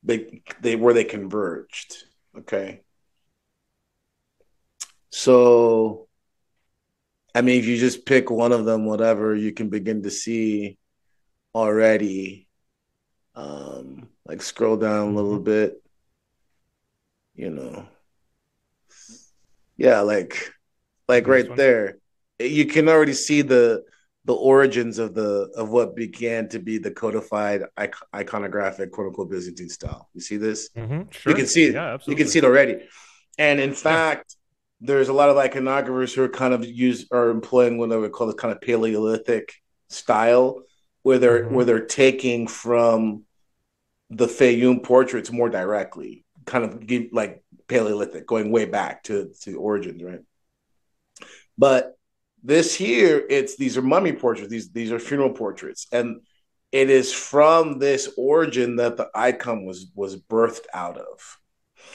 they, they where they converged. Okay. So, I mean, if you just pick one of them, whatever, you can begin to see already. Um, like scroll down a little bit, you know. Yeah, like like This right one? there. You can already see the the origins of the of what began to be the codified iconographic quote unquote Byzantine style. You see this? mm-hmm. sure. You can see it. yeah You can see it already. And in fact, there's a lot of iconographers who are kind of use are employing what I would call the kind of Paleolithic style where they're mm-hmm. where they're taking from the Fayum portraits more directly, kind of like Paleolithic, going way back to to origins, right? But this here, it's these are mummy portraits. These these are funeral portraits, and it is from this origin that the icon was was birthed out of.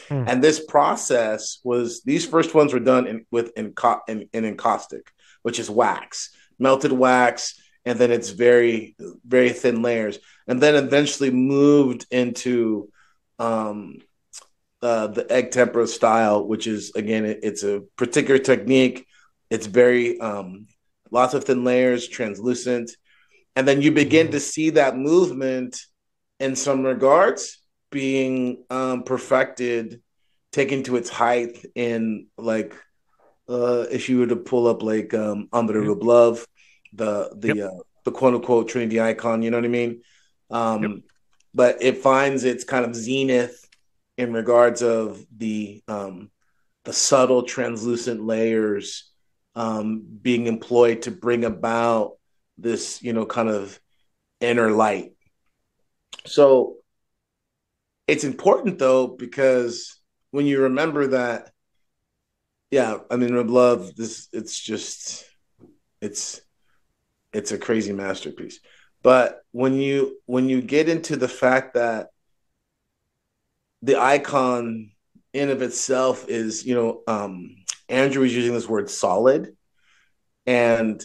Hmm. And this process was these first ones were done in with in, in, in encaustic, which is wax, melted wax, and then it's very very thin layers, and then eventually moved into um, uh, the egg tempera style, which is again it, it's a particular technique it's very um, lots of thin layers, translucent, and then you begin mm-hmm. to see that movement in some regards being um, perfected, taken to its height in like uh, if you were to pull up like um, Andrei Rublev, the the yep. uh, the quote unquote Trinity icon, you know what I mean? Um, yep. But it finds its kind of zenith in regards of the um, the subtle translucent layers um, being employed to bring about this, you know, kind of inner light. So it's important though, because when you remember that, yeah, I mean, Rublev, this, it's just, it's, it's a crazy masterpiece. But when you, when you get into the fact that the icon in of itself is, you know, um, Andrew was using this word solid, and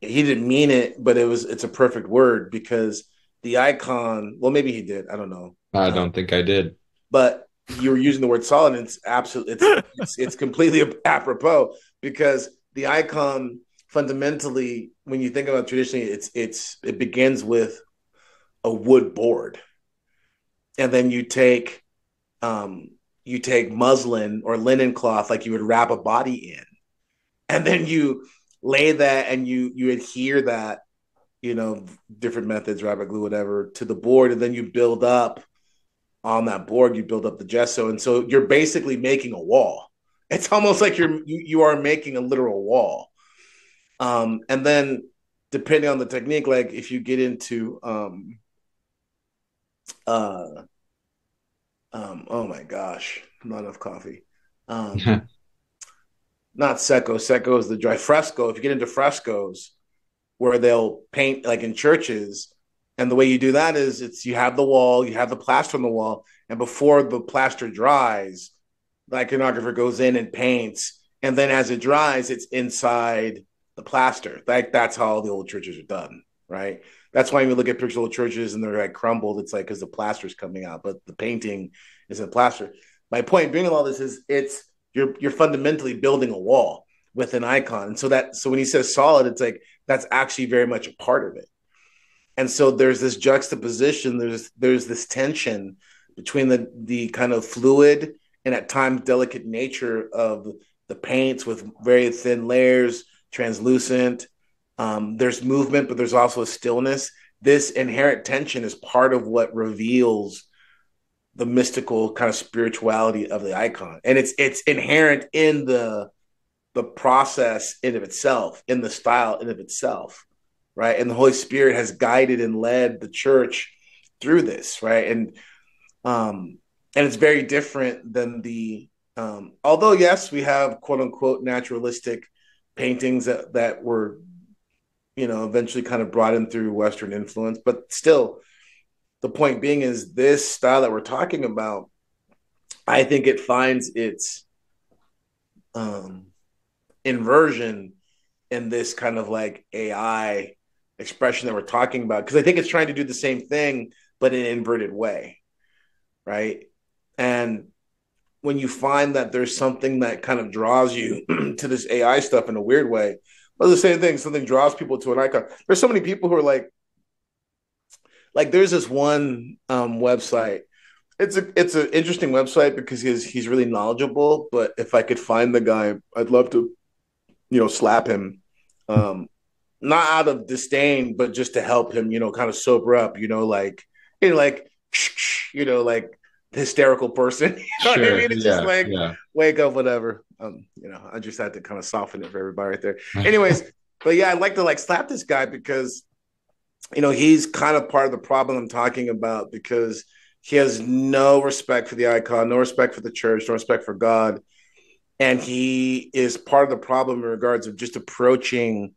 he didn't mean it, but it was it's a perfect word because the icon. Well, maybe he did. I don't know. I don't um, think I did. But you were using the word solid, and it's absolutely it's, it's it's completely apropos because the icon fundamentally, when you think about traditionally, it's it's it begins with a wood board, and then you take um, you take muslin or linen cloth like you would wrap a body in. And then you lay that and you you adhere that you know different methods rabbit glue whatever to the board. And then you build up on that board you build up the gesso. And so you're basically making a wall. It's almost like you're you, you are making a literal wall. Um and then depending on the technique like if you get into um uh um, oh my gosh, not enough coffee. Um, not secco. Secco is the dry fresco. If you get into frescoes, where they'll paint like in churches, and the way you do that is it's you have the wall, you have the plaster on the wall, and before the plaster dries, the iconographer goes in and paints, and then as it dries, it's inside the plaster. Like that's how the old churches are done, right? That's why when you look at pictures of churches and they're like crumbled, it's like because the plaster's coming out, but the painting is in plaster. My point being all this is it's you're you're fundamentally building a wall with an icon. And so that so when he says solid, it's like that's actually very much a part of it. And so there's this juxtaposition, there's there's this tension between the the kind of fluid and at times delicate nature of the paints with very thin layers, translucent, um, there's movement, but there's also a stillness. This inherent tension is part of what reveals the mystical kind of spirituality of the icon, and it's it's inherent in the the process in of itself, in the style in of itself, right? And the Holy Spirit has guided and led the church through this, right? And um, and it's very different than the um, although yes, we have quote unquote naturalistic paintings that that were you know, eventually kind of brought in through Western influence. But still, the point being is this style that we're talking about, I think it finds its um, inversion in this kind of like AI expression that we're talking about. Because I think it's trying to do the same thing, but in an inverted way. Right. And when you find that there's something that kind of draws you to this AI stuff in a weird way, well, the same thing. Something draws people to an icon. There's so many people who are like, like there's this one um, website. It's a it's an interesting website because he's he's really knowledgeable. But if I could find the guy, I'd love to, you know, slap him. Um, not out of disdain, but just to help him, you know, kind of sober up. You know, like you know, like you know, like hysterical person. You know sure. I mean? It's yeah, just like yeah. wake up, whatever. Um, you know, I just had to kind of soften it for everybody right there. Anyways, but yeah, I'd like to like slap this guy because you know, he's kind of part of the problem I'm talking about because he has no respect for the icon, no respect for the church, no respect for God. And he is part of the problem in regards of just approaching,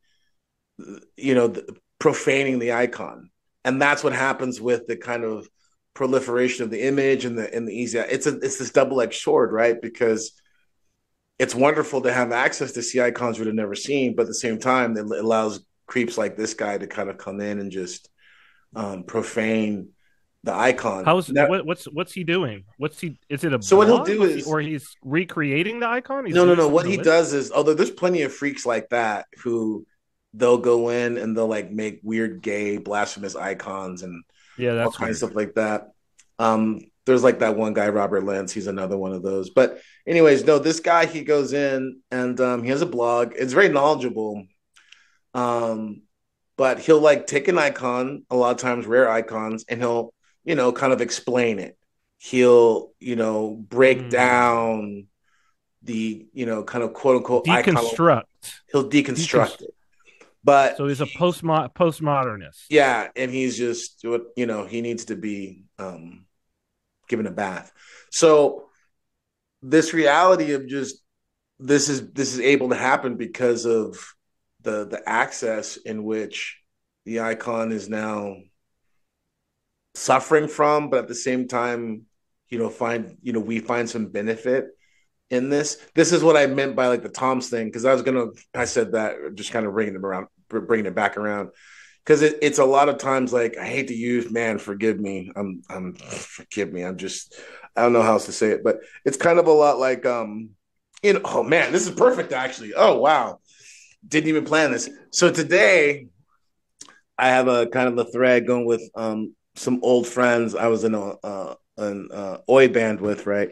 you know, the, profaning the icon. And that's what happens with the kind of proliferation of the image and the and the easy it's a it's this double-edged sword, right? Because it's wonderful to have access to see icons we'd have never seen, but at the same time, it allows creeps like this guy to kind of come in and just um, profane the icon. How's now, what, what's what's he doing? What's he? Is it a so what he'll do is, or he's recreating the icon? He's no, no, no. What he does is, although there's plenty of freaks like that who they'll go in and they'll like make weird gay blasphemous icons and yeah, that's all kinds of stuff like that. Um, there's like that one guy, Robert Lentz. He's another one of those. But anyways, no, this guy he goes in and um, he has a blog. It's very knowledgeable. Um, but he'll like take an icon, a lot of times rare icons, and he'll you know kind of explain it. He'll you know break mm. down the you know kind of quote unquote deconstruct. Icon. He'll deconstruct it. But so he's a post postmodernist. Yeah, and he's just you know he needs to be um, given a bath. So this reality of just this is this is able to happen because of the the access in which the icon is now suffering from, but at the same time, you know, find you know we find some benefit in this. This is what I meant by like the Tom's thing because I was gonna I said that just kind of bringing it around, bringing it back around because it, it's a lot of times like I hate to use man, forgive me, I'm I'm forgive me, I'm just I don't know how else to say it, but it's kind of a lot like um you know oh man, this is perfect actually. Oh wow, didn't even plan this. So today I have a kind of a thread going with um some old friends I was in a uh, an uh, oi band with, right?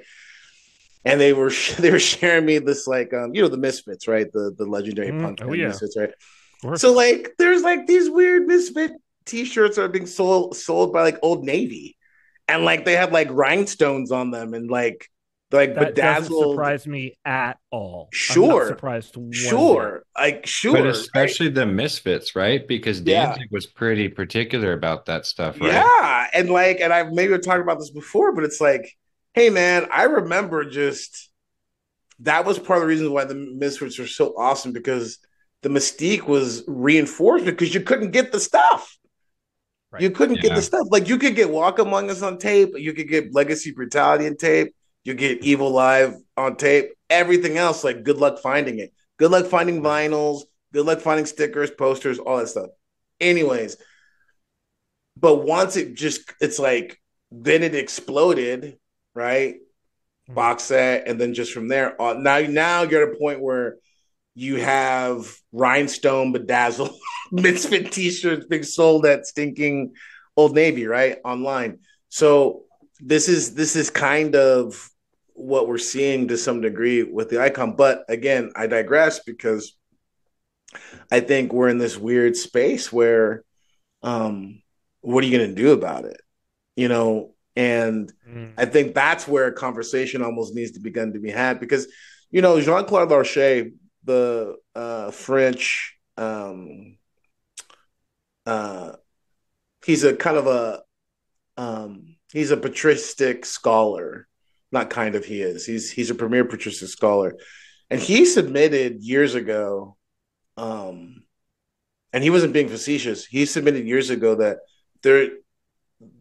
And they were they were sharing me this like um you know the Misfits right the the legendary mm, punk oh, yeah. Misfits right so like there's like these weird Misfit t-shirts that are being sold sold by like Old Navy and like they have like rhinestones on them and like like that bedazzled. Doesn't surprise me at all. Sure, surprised. Sure, bit. like sure, but especially right? the Misfits, right? Because Danzig yeah. was pretty particular about that stuff, right? Yeah, and like, and I've maybe talked about this before, but it's like hey man, I remember just that was part of the reason why the Misfits were so awesome because the mystique was reinforced because you couldn't get the stuff. Right. You couldn't yeah. get the stuff. Like you could get Walk Among Us on tape, you could get Legacy Brutality on tape, you get Evilive on tape, everything else, like good luck finding it. Good luck finding vinyls, good luck finding stickers, posters, all that stuff. Anyways, but once it just it's like then it exploded right? Mm-hmm. Box set, and then just from there, uh, now now you're at a point where you have rhinestone bedazzled misfit t-shirts being sold at stinking Old Navy, right? Online. So this is this is kind of what we're seeing to some degree with the icon. But again, I digress because I think we're in this weird space where um what are you going to do about it? You know, and mm. I think that's where a conversation almost needs to begin to be had because, you know, Jean Claude Larchet, the uh, French, um, uh, he's a kind of a, um, he's a patristic scholar. Not kind of, he is. He's he's a premier patristic scholar, and he submitted years ago, um, and he wasn't being facetious. He submitted years ago that there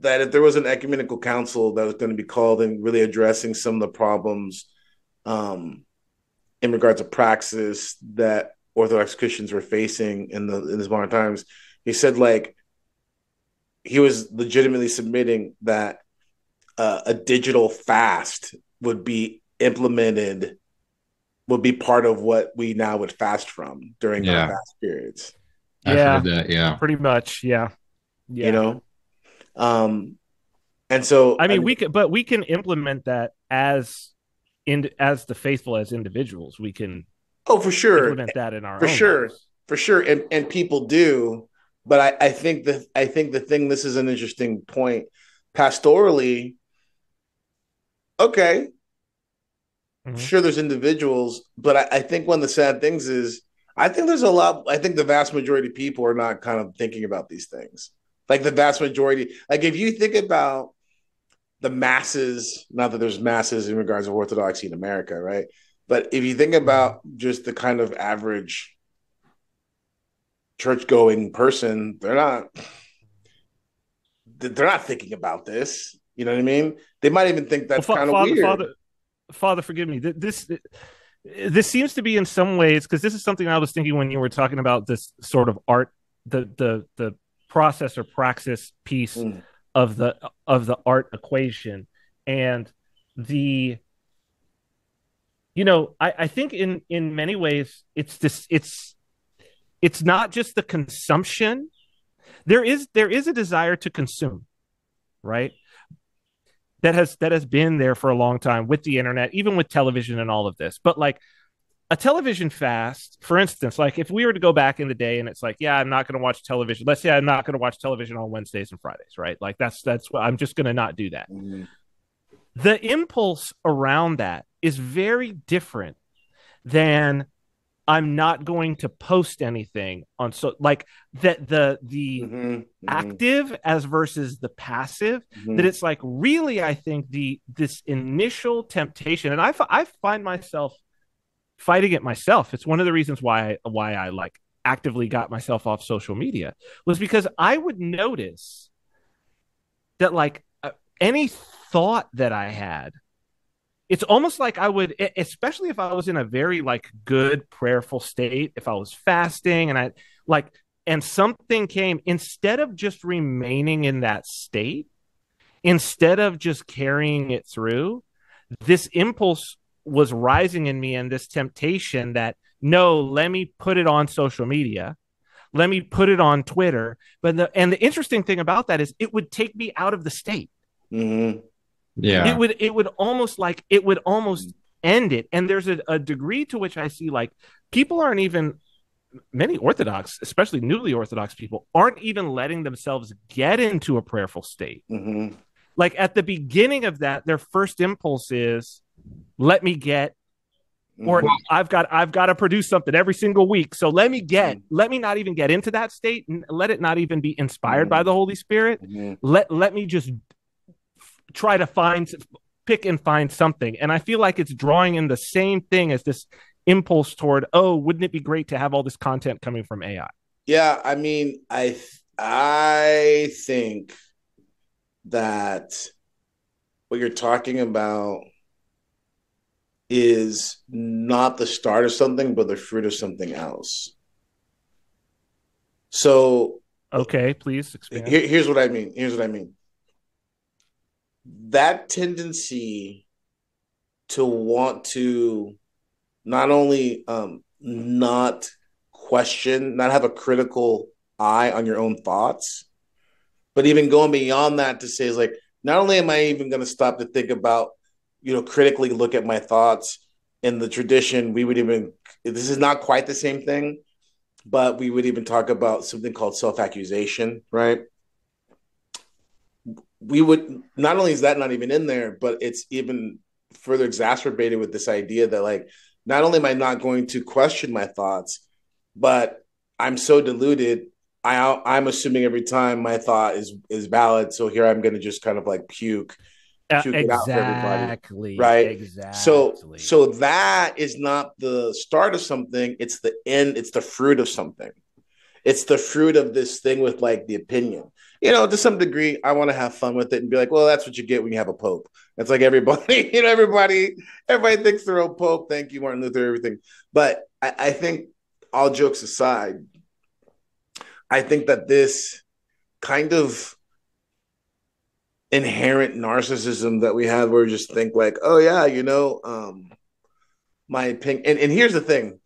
that if there was an ecumenical council that was going to be called and really addressing some of the problems um, in regards to praxis that Orthodox Christians were facing in the in these modern times, he said like he was legitimately submitting that uh, a digital fast would be implemented would be part of what we now would fast from during yeah. our fast periods. yeah, that, yeah, pretty much. Yeah. yeah, you know, um, and so I mean, I, we can, but we can implement that as in as the faithful as individuals. We can. Oh, for sure. Implement that in our for sure, lives. for sure, and and people do. But I, I think that I think the thing. This is an interesting point. Pastorally, okay, mm-hmm. sure, there's individuals, but I, I think one of the sad things is I think there's a lot. I think the vast majority of people are not kind of thinking about these things Like the vast majority. Like if you think about the masses, not that there's masses in regards to Orthodoxy in America, right? But if you think about just the kind of average church going person, they're not they're not thinking about this. You know what I mean? They might even think that's well, kind of weird. Father, Father, forgive me. This this seems to be in some ways because this is something I was thinking when you were talking about this sort of art, the the the process or praxis piece mm. of the of the art equation, and the you know I, I think in in many ways it's this it's it's not just the consumption. There is there is a desire to consume right? That has that has been there for a long time with the internet even with television and all of this. But like a television fast for instance like if we were to go back in the day and it's like yeah i'm not going to watch television let's say i'm not going to watch television on wednesdays and fridays right like that's that's what i'm just going to not do that mm-hmm. the impulse around that is very different than I'm not going to post anything on so like that the the mm-hmm, mm-hmm. active as versus the passive mm-hmm. that it's like really I think the this initial temptation and I I find myself fighting it myself. It's one of the reasons why I, why I like actively got myself off social media was because I would notice that like uh, any thought that I had it's almost like I would, especially if I was in a very like good prayerful state, if I was fasting and I like, and something came instead of just remaining in that state, instead of just carrying it through, this impulse was rising in me and this temptation that no, let me put it on social media. Let me put it on Twitter. But the, and the interesting thing about that is it would take me out of the state. Mm-hmm. Yeah. It would it would almost like it would almost end it. And there's a, a degree to which I see like people aren't even many Orthodox, especially newly Orthodox people, aren't even letting themselves get into a prayerful state. Mm-hmm. Like at the beginning of that, their first impulse is, "Let me get," or mm-hmm. "I've got I've got to produce something every single week." So let me get, mm-hmm. let me not even get into that state, and let it not even be inspired by mm-hmm. the Holy Spirit. Mm-hmm. Let let me just try to find pick and find something and i feel like it's drawing in the same thing as this impulse toward oh wouldn't it be great to have all this content coming from ai yeah i mean i i think that what you're talking about is not the start of something but the fruit of something else so okay please expand. Here, here's what i mean here's what i mean that tendency to want to not only um, not question, not have a critical eye on your own thoughts, but even going beyond that to say is like, not only am I even going to stop to think about, you know, critically look at my thoughts in the tradition, we would even, this is not quite the same thing, but we would even talk about something called self accusation, right? we would not only is that not even in there, but it's even further exacerbated with this idea that like not only am I not going to question my thoughts, but I'm so deluded. I I'm assuming every time my thought is is valid. So here I'm going to just kind of like puke. Uh, exactly. Right. Exactly. So so that is not the start of something. It's the end. It's the fruit of something. It's the fruit of this thing with like the opinion you know, to some degree, I want to have fun with it and be like, well, that's what you get when you have a pope. It's like everybody, you know, everybody, everybody thinks they're a pope. Thank you, Martin Luther, everything. But I, I think, all jokes aside, I think that this kind of inherent narcissism that we have, where we just think like, oh yeah, you know, um, my opinion. And, and here's the thing: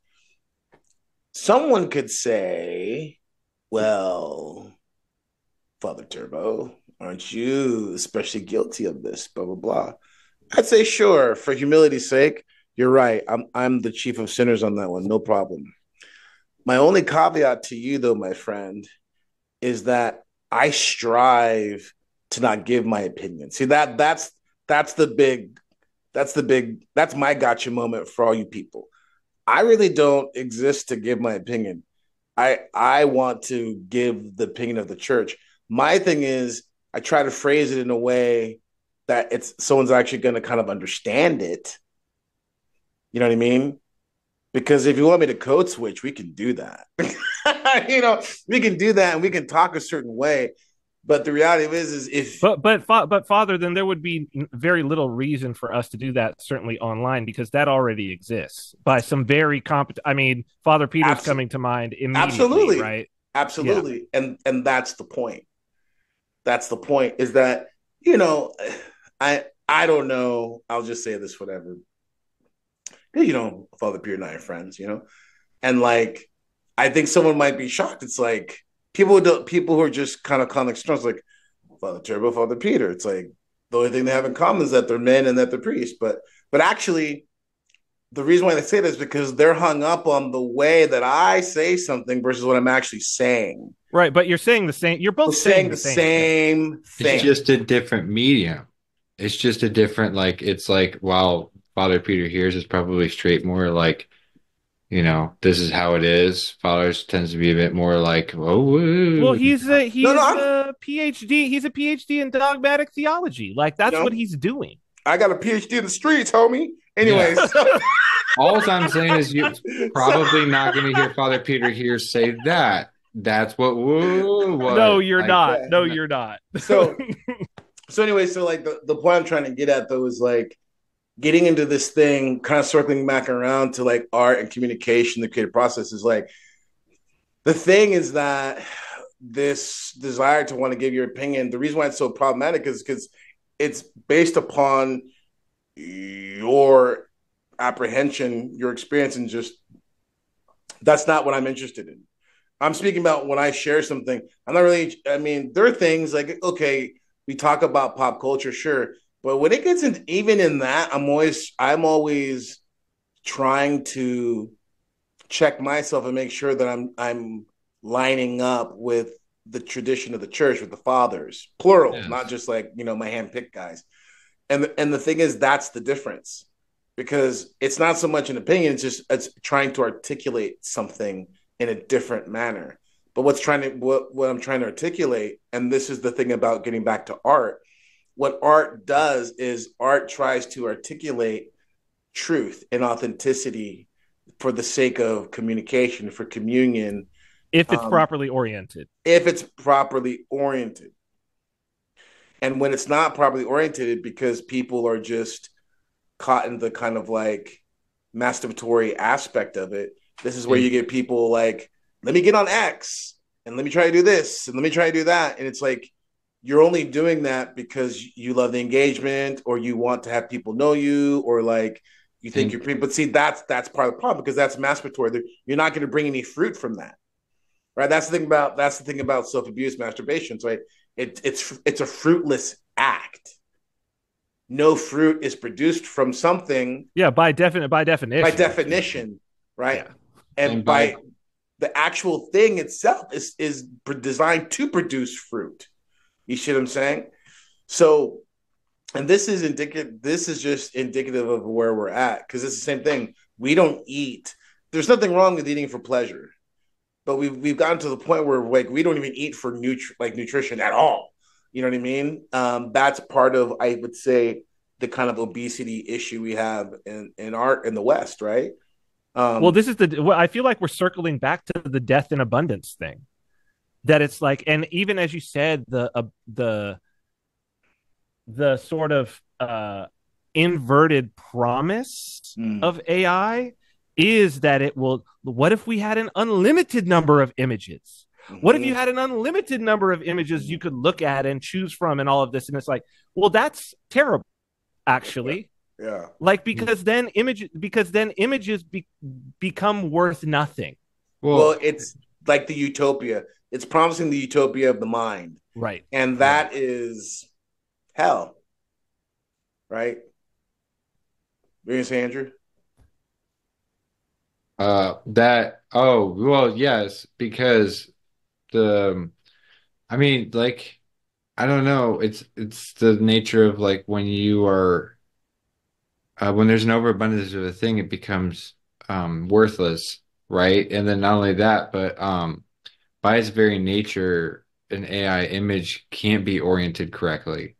someone could say, well Father Turbo, aren't you especially guilty of this? Blah blah blah. I'd say sure, for humility's sake, you're right. I'm I'm the chief of sinners on that one, no problem. My only caveat to you though, my friend, is that I strive to not give my opinion. See that that's that's the big that's the big that's my gotcha moment for all you people. I really don't exist to give my opinion. I I want to give the opinion of the church My thing is, I try to phrase it in a way that it's someone's actually going to kind of understand it. You know what I mean? Because if you want me to code switch, we can do that. you know, we can do that and we can talk a certain way. But the reality is, is if but but but father, then there would be very little reason for us to do that. Certainly online because that already exists by some very competent. I mean, Father Peter's absolutely. coming to mind immediately, absolutely, right? Absolutely, yeah. and and that's the point. That's the point. Is that you know, I I don't know. I'll just say this, whatever. You know, Father Peter and I are friends. You know, and like I think someone might be shocked. It's like people do, people who are just kind of comic strips, like Father Turbo, Father Peter. It's like the only thing they have in common is that they're men and that they're priests. But but actually, the reason why they say this is because they're hung up on the way that I say something versus what I'm actually saying. Right, but you're saying the same. You're both saying, saying, the same, same thing. It's just a different medium. It's just a different like. It's like while Father Peter Heers is probably straight more like you know, this is how it is. Fathers tends to be a bit more like, oh, woo. well, he's a he's no, no, a PhD. He's a PhD in dogmatic theology. Like that's you know, what he's doing. I got a PhD in the streets, homie. Anyways, yeah. all I'm saying is you're probably not going to hear Father Peter Heers say that. That's what woo was. No, you're like, not. Yeah. No, you're not. So, so anyway, so like the, the point I'm trying to get at though is like getting into this thing, kind of circling back around to like art and communication, the creative process is like the thing is that this desire to want to give your opinion, the reason why it's so problematic is because it's based upon your apprehension, your experience, and just that's not what I'm interested in. I'm speaking about when I share something. I'm not really, I mean, there are things like, okay, we talk about pop culture, sure, but when it gets in, even in that, I'm always I'm always trying to check myself and make sure that I'm I'm lining up with the tradition of the church with the fathers, plural, not just like you know my handpicked guys. And and the thing is, that's the difference because it's not so much an opinion; it's just it's trying to articulate something in a different manner. But what's trying to what what I'm trying to articulate, and this is the thing about getting back to art, what art does is art tries to articulate truth and authenticity for the sake of communication, for communion. If it's um, properly oriented. If it's properly oriented. And when it's not properly oriented, because people are just caught in the kind of like masturbatory aspect of it, this is where mm. you get people like, let me get on X and let me try to do this and let me try to do that. And it's like, you're only doing that because you love the engagement or you want to have people know you or like you think you're pretty but see that's that's part of the problem because that's masturbatory. You're not going to bring any fruit from that right? That's the thing about that's the thing about self-abuse masturbation right? It, it's it's a fruitless act. No fruit is produced from something. Yeah by definite by definition. By definition right? Yeah. and, and by, by the actual thing itself is is designed to produce fruit you see what I'm saying? So, and this is indicative. This is just indicative of where we're at because it's the same thing. We don't eat. There's nothing wrong with eating for pleasure, but we've we've gotten to the point where like we don't even eat for nutri- like nutrition at all. You know what I mean? Um, that's part of I would say the kind of obesity issue we have in in art in the West, right? Um, well, this is the. I feel like we're circling back to the death in abundance thing that it's like and even as you said the uh, the the sort of uh inverted promise mm. of AI is that it will what if we had an unlimited number of images what if you mm-hmm. had an unlimited number of images you could look at and choose from and all of this and it's like well that's terrible actually yeah, yeah. like because then images because then images be, become worth nothing well, well it's like the utopia it's promising the utopia of the mind. Right. And that right. is hell. Right? What are you say, Andrew? Uh that oh well yes, because the I mean like I don't know, it's it's the nature of like when you are uh, when there's an overabundance of a thing, it becomes um worthless, right? And then not only that, but um by its very nature, an AI image can't be oriented correctly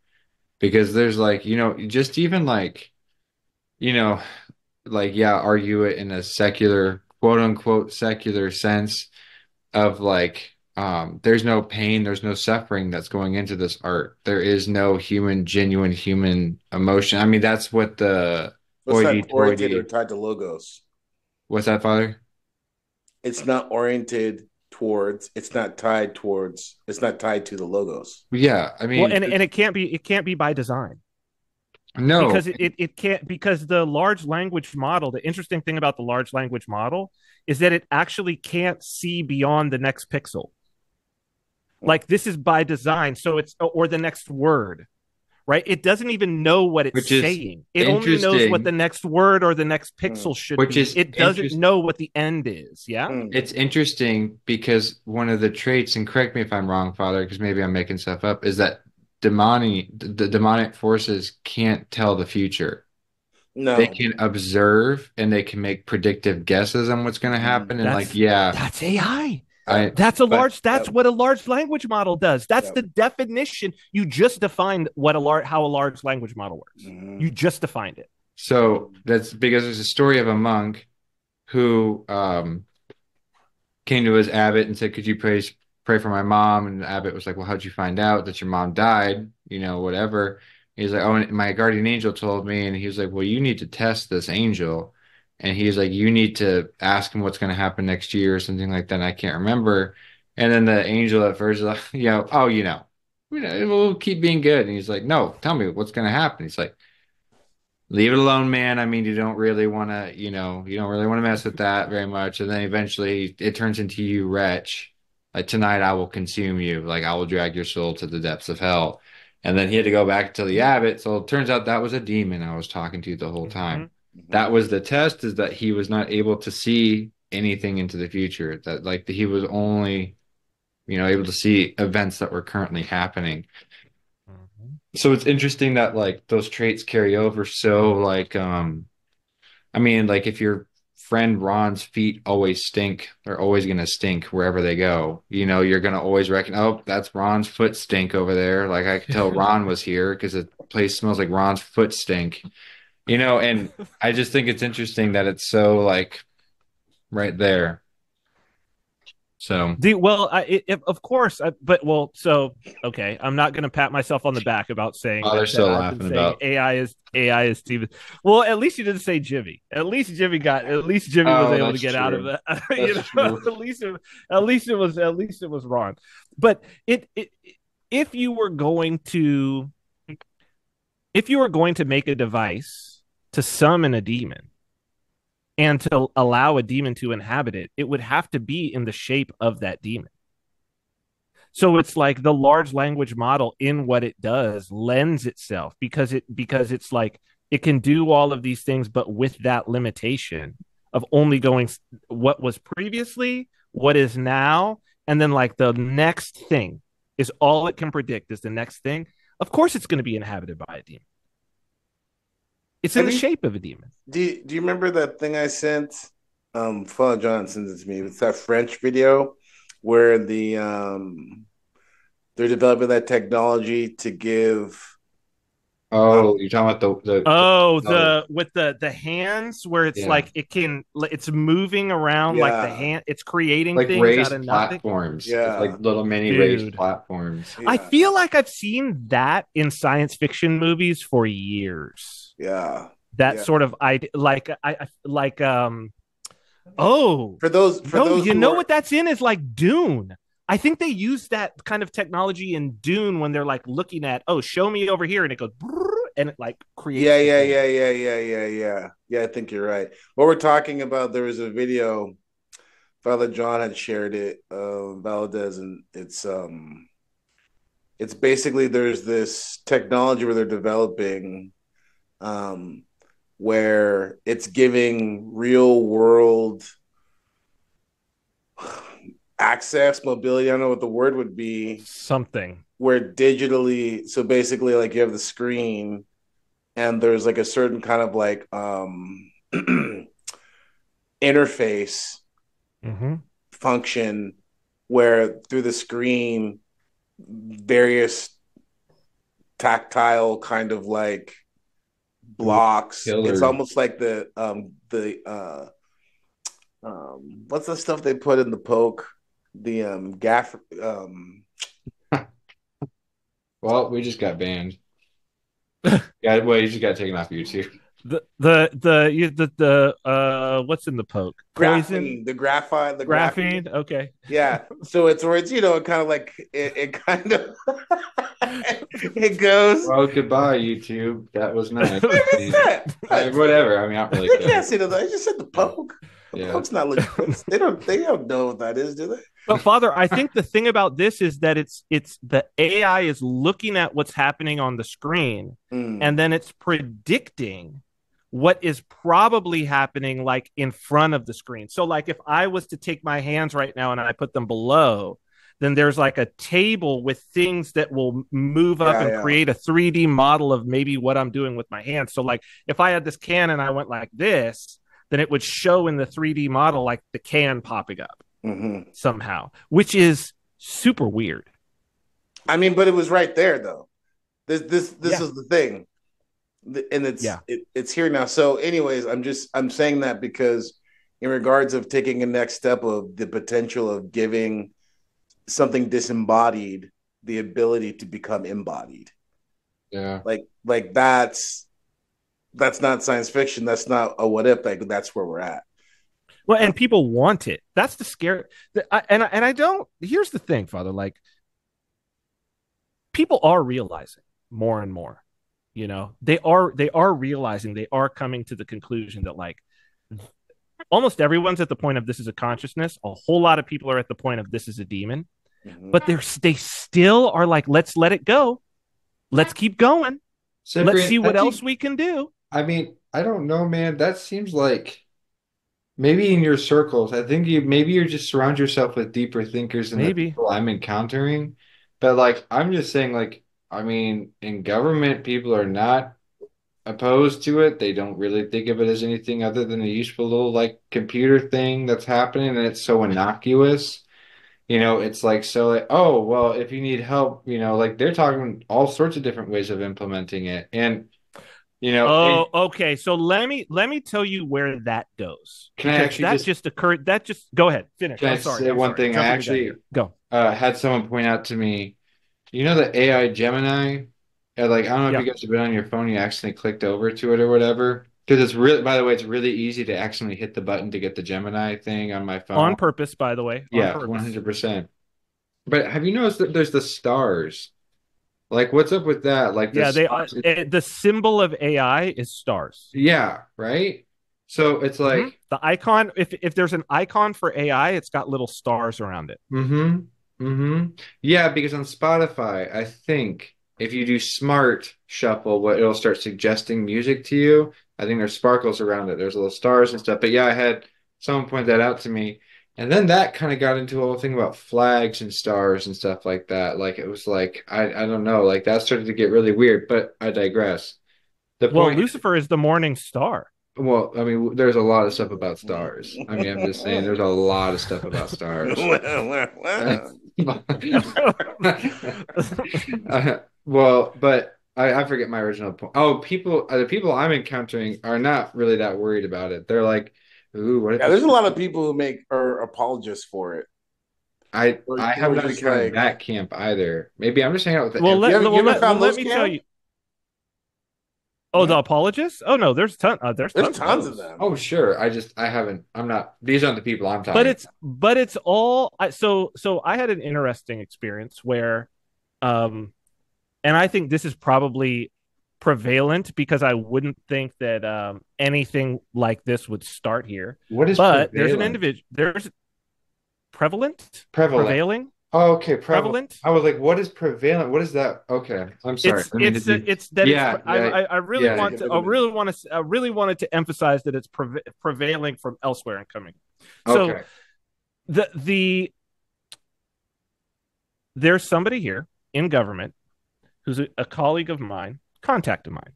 because there's like, you know, just even like, you know, like yeah, argue it in a secular, quote unquote secular sense of like um there's no pain, there's no suffering that's going into this art. There is no human, genuine human emotion. I mean, that's what the hoity not oriented or tied to logos. What's that, Father? It's not oriented towards. It's not tied towards. It's not tied to the logos. Yeah, I mean, well, and and it can't be it can't be by design. no, because it, it, it can't because the large language model the interesting thing about the large language model is that it actually can't see beyond the next pixel like this is by design so it's or the next word right? It doesn't even know what it's Which saying. It only knows what the next word or the next pixel should Which be. is it doesn't know what the end is yeah? Hmm. It's interesting because one of the traits, and correct me if I'm wrong, Father, because maybe I'm making stuff up, is that demonic the demonic forces can't tell the future. No, They can observe and they can make predictive guesses on what's going to happen. And That's- like, yeah, that's ai I that's a but- large that's yeah. what a large language model does that's Yeah. the definition you just defined what a large how a large language model works Mhm. you just defined it So that's because there's a story of a monk who um, came to his abbot and said, "Could you pray pray for my mom?" And the abbot was like, "Well, how'd you find out that your mom died? You know, whatever." He's like, "Oh, and my guardian angel told me." And he was like, "Well, you need to test this angel." And he's like, "You need to ask him what's going to happen next year or something like that." And I can't remember. And then the angel at first is like, "You know, oh, you know, you know, we'll keep being good." And he's like, "No, tell me what's going to happen." He's like leave it alone, man. I mean, you don't really want to, you know, you don't really want to mess with that very much. And then eventually it turns into you, wretch. Like tonight I will consume you. Like I will drag your soul to the depths of hell. And then he had to go back to the abbot. So it turns out that was a demon I was talking to the whole mm-hmm. time. That was the test is that he was not able to see anything into the future. That like he was only, you know, able to see events that were currently happening. So it's interesting that like those traits carry over so like um i mean like if your friend ron's feet always stink they're always going to stink wherever they go. You know you're going to always reckon oh that's ron's foot stink over there. Like i could tell ron was here because the place smells like ron's foot stink you know and i just think it's interesting that it's so like right there so The, well, I, it, it- of course, I, but well, so okay, I'm not going to pat myself on the back about saying Oh, they're still laughing about- AI is AI is Steven. Well, at least you didn't say Jimmy. At least Jimmy got. At least Jimmy Oh, was able to get out of true. that. you know, at least it, at least it was at least it was wrong. But it, it if you were going to if you were going to make a device to summon a demon and to allow a demon to inhabit it, it would have to be in the shape of that demon. So it's like the large language model in what it does lends itself because it because it's like it can do all of these things, but with that limitation of only going what was previously, what is now, and then like the next thing is all it can predict is the next thing. Of course, it's going to be inhabited by a demon. It's in Have the you- shape of a demon. Do you, do you remember that thing I sent? Um, Father John sent it to me. It's that French video where the um, they're developing that technology to give. oh you're talking about the the Oh, the with the the hands where it's Yeah. like it can it's moving around like the Yeah. hand it's creating like things raised out of nothing. platforms. Yeah. It's like little mini Dude. raised platforms. I Yeah, feel like I've seen that in science fiction movies for years. Yeah. That Yeah. sort of I like I I- like um oh For those, for no those you know are- what that's in is like Dune. I think they use that kind of technology in Dune when they're like looking at oh show me over here and it goes and it like creates Yeah, yeah, yeah, yeah, yeah, yeah, yeah. Yeah, I think you're right. What we're talking about, there was a video, Father John had shared it, uh, Valdez, and it's um, it's basically there's this technology where they're developing, um, where it's giving real world access, mobility. I don't know what the word would be something where digitally so basically like you have the screen and there's like a certain kind of like um interface mm-hmm. function where through the screen various tactile kind of like blocks. Killer. It's almost like the um the uh um what's the stuff they put in the poke? The um gaff um Well, we just got banned. yeah, well, you just got taken off YouTube. The the the you, the the uh what's in the poke? Poison, graphene, the graphite, the graphene. Okay. Yeah. So it's where it's you know kind of like it, it kind of it goes. Well, goodbye, YouTube. That was nice. Look that. I- whatever. I mean, I really They care. can't see that. I just said the poke. The Yeah. poke's not looking. They don't. They don't know what that is, do they? But Father, I think the thing about this is that it's it's the AI is looking at what's happening on the screen Mm. and then it's predicting what is probably happening like in front of the screen. So like if I was to take my hands right now and I put them below, then there's like a table with things that will move up Yeah, and yeah. create a 3D model of maybe what I'm doing with my hands. So like if I had this can and I went like this, then it would show in the 3D model like the can popping up Mhm. somehow, which is super weird. I mean, but it was right there though. This this this Yeah. is the thing, and it's Yeah. it, it's here now. So, anyways, I'm just I'm saying that because in regards of taking a next step of the potential of giving something disembodied the ability to become embodied. Yeah. Like like that's that's not science fiction. That's not a what if. Like that's where we're at. Well, and people want it. That's the scare. The, I, and I- and I don't. Here's the thing, Father. Like, people are realizing more and more. You know, they are they are realizing they are coming to the conclusion that like almost everyone's at the point of this is a consciousness. A whole lot of people are at the point of this is a demon. Mhm. But they're they still are like, let's let it go. Let's keep going. Let's Cyprian, see I what think- else we can do. I mean, I don't know, man. That seems like maybe in your circles. I think you maybe you just surround yourself with deeper thinkers than the Maybe. people I'm encountering. But like, I'm just saying, like, I mean, in government, people are not opposed to it. They don't really think of it as anything other than a useful little like computer thing that's happening, and it's so innocuous. You know, it's like so like, oh, well, if you need help, you know, like they're talking all sorts of different ways of implementing it. And you know, and- Oh, okay. So let me let me tell you where that goes. Can I actually that just- just, occurred. That just go ahead. Finish. Can I I'm sorry. say I'm one sorry. thing? I actually- go. uh, had someone point out to me, you know, the AI Gemini, Uh, like I don't know if Yeah. you guys have been on your phone, you accidentally clicked over to it or whatever. Because it's really, by the way, it's really easy to accidentally hit the button to get the Gemini thing on my phone. On purpose, by the way. On Yeah, one hundred percent. But have you noticed that there's the stars? Like, what's up with that? Like, the Yeah, they are. eh, the symbol of AI is stars. yeah, right. So it's like, Mhm. the icon. If if there's an icon for AI, it's got little stars around it. Mm-hmm. Mm-hmm. Yeah, because on Spotify, I think if you do smart shuffle, what it'll start suggesting music to you. I think there's sparkles around it. There's little stars and stuff. But yeah, I had someone point that out to me. And then that kind of got into a whole thing about flags and stars and stuff like that. Like it was like I I don't know, like that started to get really weird, but I digress. The Well, point Lucifer is the morning star. well, I mean, there's a lot of stuff about stars. I mean, I'm just saying there's a lot of stuff about stars. Uh, well, but I, I forget my original point. Oh, people, uh, the people I'm encountering are not really that worried about it. They're like, "Ooh, what Yeah, there's a lot of people who make are apologists for it. I or- I have or not just encountered like- that camp either. Maybe I'm just hanging out with the Well, let, You well, you let, found well, those let me tell you. Oh, the apologists? Oh no, there's ton. Uh, there's There's tons, tons of those. them. Oh, sure. I just I haven't. I'm not. These aren't the people I'm talking. but it's but it's all so so i had an interesting experience where um and i think this is probably prevalent because i wouldn't think that um anything like this would start here what is but there's an prevalent? individual there's prevalent prevalent. prevailing Oh, okay, prevalent. prevalent I was like, what is prevalent? What is that? Okay, I'm sorry. it's I mean, it's to it's that Yeah, it's, I, yeah, I I really yeah. want to I really want to I really wanted to emphasize that it's preva- prevailing from elsewhere and coming so okay. the the there's somebody here in government who's a, a colleague of mine, contact of mine,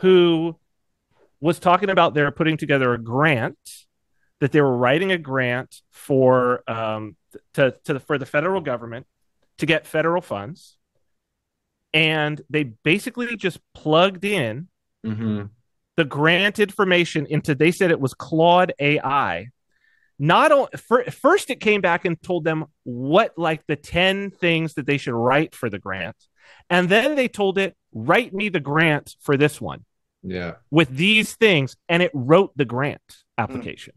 who was talking about they're putting together a grant that they were writing a grant for um to to the, for the federal government to get federal funds. And they basically just plugged in Mm-hmm. the grant information into, they said it was Claude AI. Not only, first, it came back and told them what, like, the 10 things that they should write for the grant. And then they told it, write me the grant for this one Yeah. with these things. And it wrote the grant application.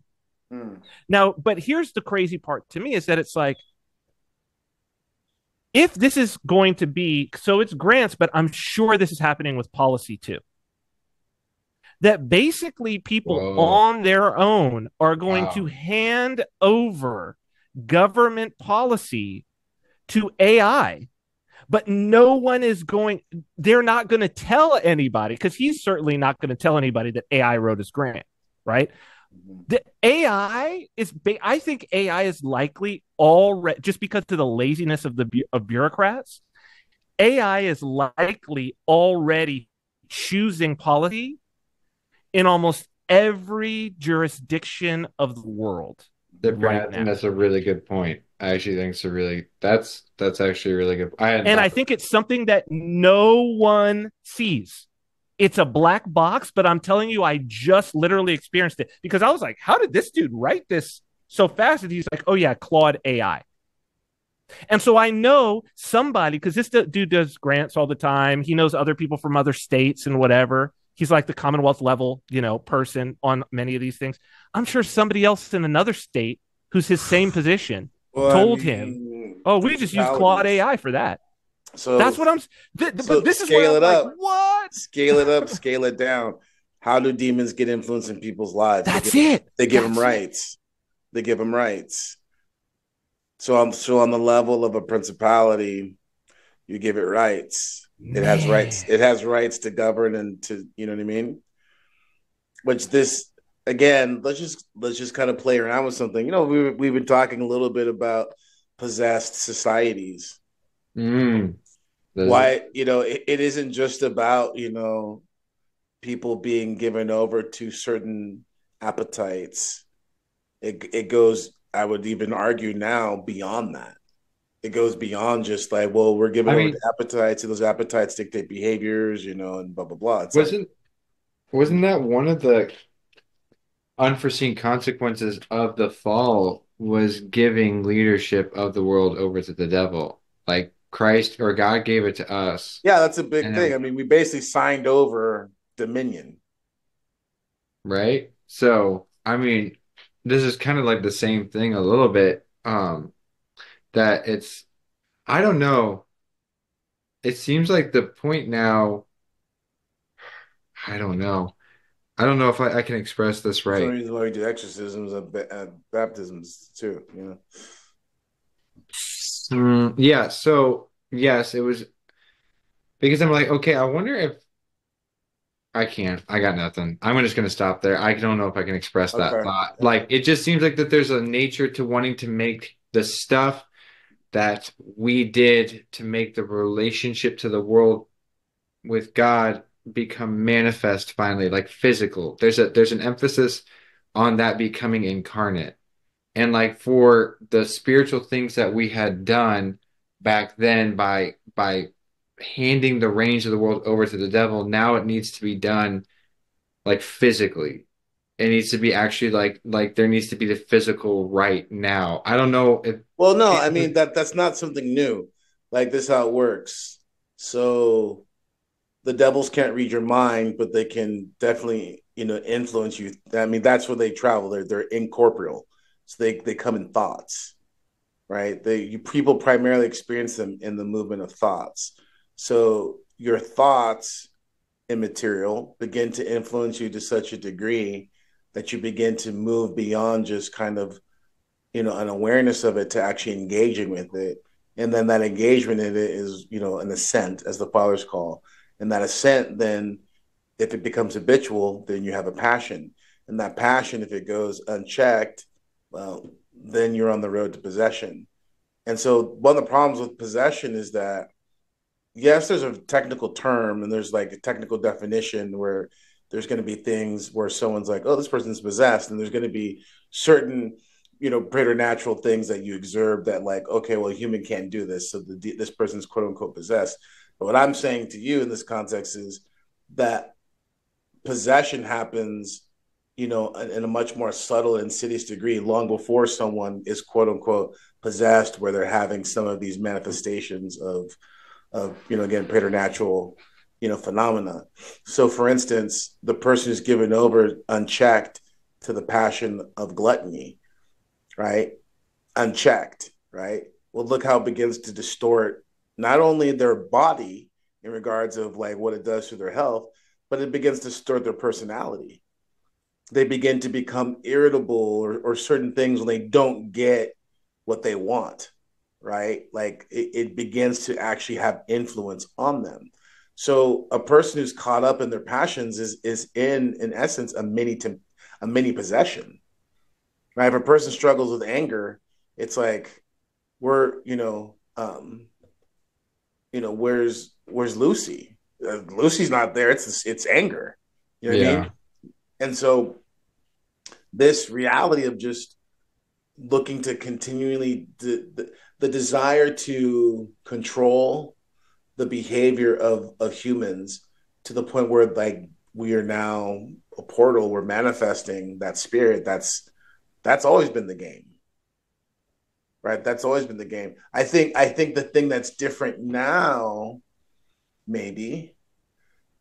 Hmm. Now, but here's the crazy part to me is that it's like, if this is going to be so it's grants, but I'm sure this is happening with policy too. That basically people Whoa. on their own are going Wow. to hand over government policy to AI, but no one is going, they're not going to tell anybody because he's certainly not going to tell anybody that AI wrote his grant, right? The AI is ba- I think AI is likely already just because of the laziness of the of bureaucrats. AI is likely already choosing policy in almost every jurisdiction of the world. The Right now. that's a really good point. I actually think it's a really that's that's actually a really good. I And I think it's something that no one sees. It's a black box, but I'm telling you, I just literally experienced it because I was like, how did this dude write this so fast? And he's like, oh, yeah, Claude AI. And so I know somebody, because this dude does grants all the time. He knows other people from other states and whatever. He's like the Commonwealth level, you know, person on many of these things. I'm sure somebody else in another state who's his same position. Well, I Told him, Oh, we just use Claude AI for that. So That's what I'm. Th- th- so but this is scale it like, up. what? scale it up, scale it down. How do demons get influence in people's lives? They That's give- it. They give them That's it. rights. They give them rights. So I'm so on the level of a principality, you give it rights. It has rights. It has rights to govern and to you know what I mean. Which this again, let's just let's just kind of play around with something. You know, we we've been talking a little bit about possessed societies Mm. Why you know it, it isn't just about you know people being given over to certain appetites. It, it goes i would even argue now beyond that. It goes beyond just like well we're giving I mean- to appetites and those appetites dictate behaviors you know and blah blah blah. It's wasn't wasn't that one of the unforeseen consequences of the fall was giving leadership of the world over to the devil? Like christ or god gave it to us. Yeah that's a big And thing. then- i mean we basically signed over dominion. Right? So i mean this is kind of like the same thing a little bit um that it's i don't know. It seems like the point now i don't know. I don't know if i, I can express this That's the right. reason why we do exorcisms and baptisms too you know Mm, yeah, so yes, it was because I'm like, okay, I wonder if I can't. I got nothing. I'm just gonna stop there. I don't know if I can express that Okay. thought. Like, it just seems like that there's a nature to wanting to make the stuff that we did to make the relationship to the world with God become manifest finally, like physical. There's a there's an emphasis on that becoming incarnate. And like for the spiritual things that we had done back then by by handing the reins of the world over to the devil, now it needs to be done like physically. It needs to be actually like like there needs to be the physical right now. I don't know if Well, no, I mean that that's not something new. Like this, is how it works. So the devils can't read your mind, but they can definitely, you know, influence you. I mean, that's where they travel. They're they're incorporeal, so they they come in thoughts, right? They you people primarily experience them in the movement of thoughts. So your thoughts, immaterial, begin to influence you to such a degree that you begin to move beyond just kind of you know an awareness of it to actually engaging with it and then that engagement in it is you know an ascent as the fathers call and that ascent then if it becomes habitual then you have a passion and that passion if it goes unchecked well then you're on the road to possession. And so one of the problems with possession is that yes there's a technical term and there's like a technical definition where there's going to be things where someone's like oh this person's possessed and there's going to be certain you know preternatural things that you observe that like okay well a human can't do this so the, this person's quote unquote possessed. But what i'm saying to you in this context is that possession happens you know in a much more subtle and insidious degree long before someone is quote unquote possessed where they're having some of these manifestations of of you know again preternatural you know phenomena so for instance the person is given over unchecked to the passion of gluttony right? Unchecked, right? Well, look how it begins to distort not only their body in regards of like what it does to their health, but it begins to distort their personality. They begin to become irritable or, or certain things when they don't get what they want, right? Like it, it begins to actually have influence on them. So a person who's caught up in their passions is is in in essence a mini to a mini possession right? If a person struggles with anger, it's like we're, you know, um, you know, where's where's Lucy? Uh, Lucy's not there. It's it's anger. You know what yeah. I mean? And so this reality of just looking to continually the, the, the desire to control the behavior of of humans to the point where like we are now a portal we're manifesting that spirit that's that's always been the game. Right? That's always been the game. I think I think the thing that's different now maybe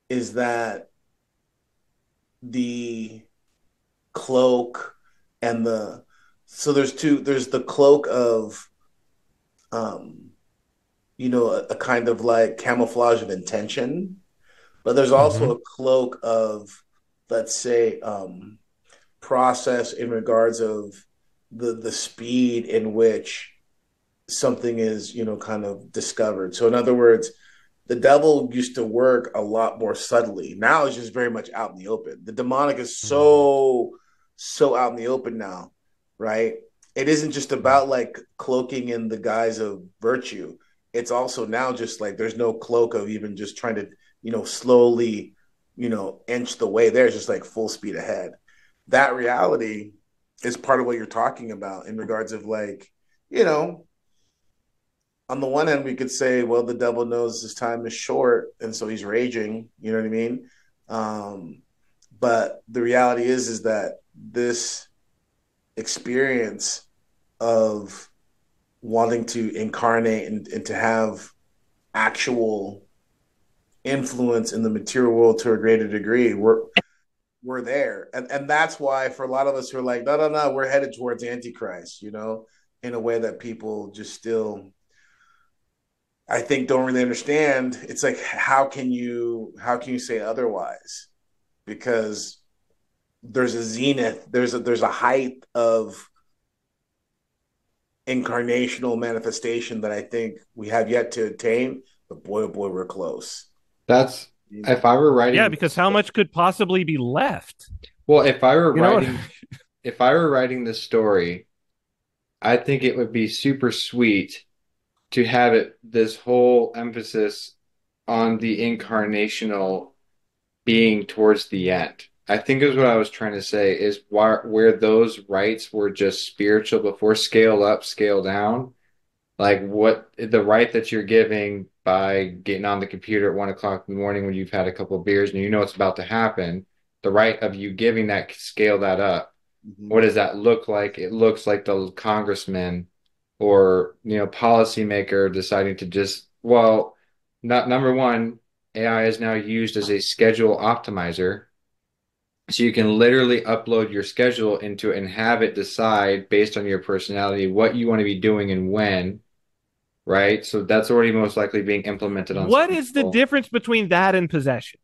is that the cloak and the so there's two there's the cloak of um you know a, a kind of like camouflage of intention but there's also mm-hmm. a cloak of let's say um process in regards of the the speed in which something is you know kind of discovered. So in other words the devil used to work a lot more subtly. Now it's just very much out in the open. The demonic is so so out in the open now right it isn't just about like cloaking in the guise of virtue it's also now just like there's no cloak of even just trying to you know slowly you know inch the way there it's just like full speed ahead that reality is part of what you're talking about in regards of like, you know, on the one end, we could say, well, the devil knows his time is short, and so he's raging. You know what I mean? Um, but the reality is, is that this experience of wanting to incarnate and, and to have actual influence in the material world to a greater degree, we're we're there. And and that's why for a lot of us who are like, no, no, no, we're headed towards Antichrist, you know, in a way that people just still I think don't really understand. It's like how can you how can you say otherwise? Because there's a zenith, there's a there's a height of incarnational manifestation that I think we have yet to attain, but boy oh boy, we're close. That's if I were writing, yeah, because how much could possibly be left? Well, if I were you writing, if I were writing this story, I think it would be super sweet to have it this whole emphasis on the incarnational being towards the end. I think is what I was trying to say is why, where those rights were just spiritual before scale up, scale down. Like what the right that you're giving by getting on the computer at one o'clock in the morning when you've had a couple of beers and you know it's about to happen, the right of you giving that scale that up. Mm-hmm. What does that look like? It looks like the congressman or you know policymaker deciding to just well, not number one, AI is now used as a schedule optimizer. So you can literally upload your schedule into and have it decide based on your personality what you want to be doing and when right? So that's already most likely being implemented on. What is people. the difference between that and possession?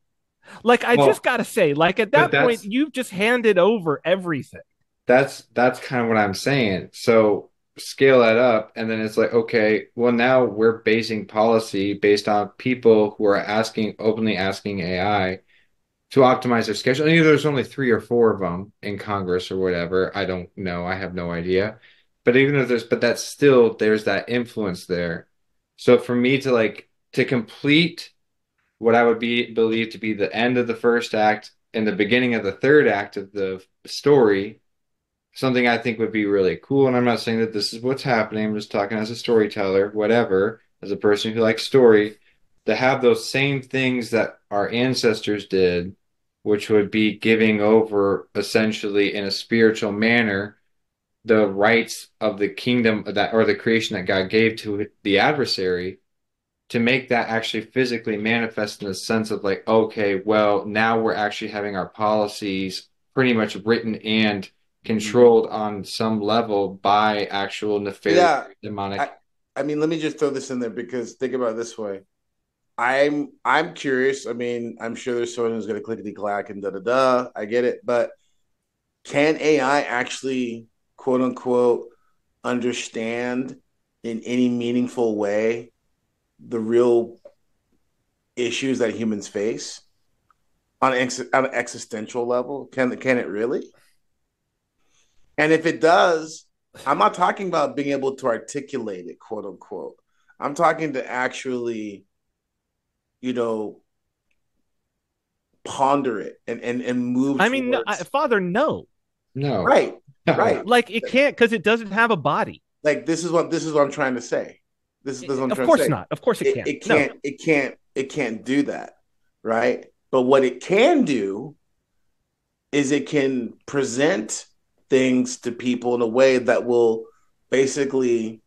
Like I well, just got to say, like at that point, you've just handed over everything. That's that's kind of what I'm saying. So scale that up, and then it's like, okay, well now we're basing policy based on people who are asking openly asking AI to optimize their schedule. And there's only three or four of them in Congress or whatever. I don't know. I have no idea. But even if there's, but that's still there's that influence there. So for me to like to complete what I would be believe to be the end of the first act and the beginning of the third act of the story something I think would be really cool, and I'm not saying that this is what's happening, I'm just talking as a storyteller, whatever, as a person who likes story, to have those same things that our ancestors did, which would be giving over essentially in a spiritual manner the rights of the kingdom that or the creation that God gave to the adversary to make that actually physically manifest in the sense of like, okay, well, now we're actually having our policies pretty much written and controlled on some level by actual nefarious Yeah, demonic. I, I mean, let me just throw this in there because think about it this way. I'm I'm curious. I mean, I'm sure there's someone who's going to clickety clack and da da da. I get it, but can AI actually quote unquote understand in any meaningful way the real issues that humans face on an, ex- on an existential level? Can can it really? And if it does, I'm not talking about being able to articulate it, quote unquote. I'm talking to actually, you know, ponder it and and, and move. I mean, no, I, Father, no. no, right, right. Like it can't because it doesn't have a body. Like this is what this is what I'm trying to say. This, this is what I'm of trying course to say. not. Of course it It, can't. it can't. It can't. It can't do that, right? But what it can do is it can present things to people in a way that will basically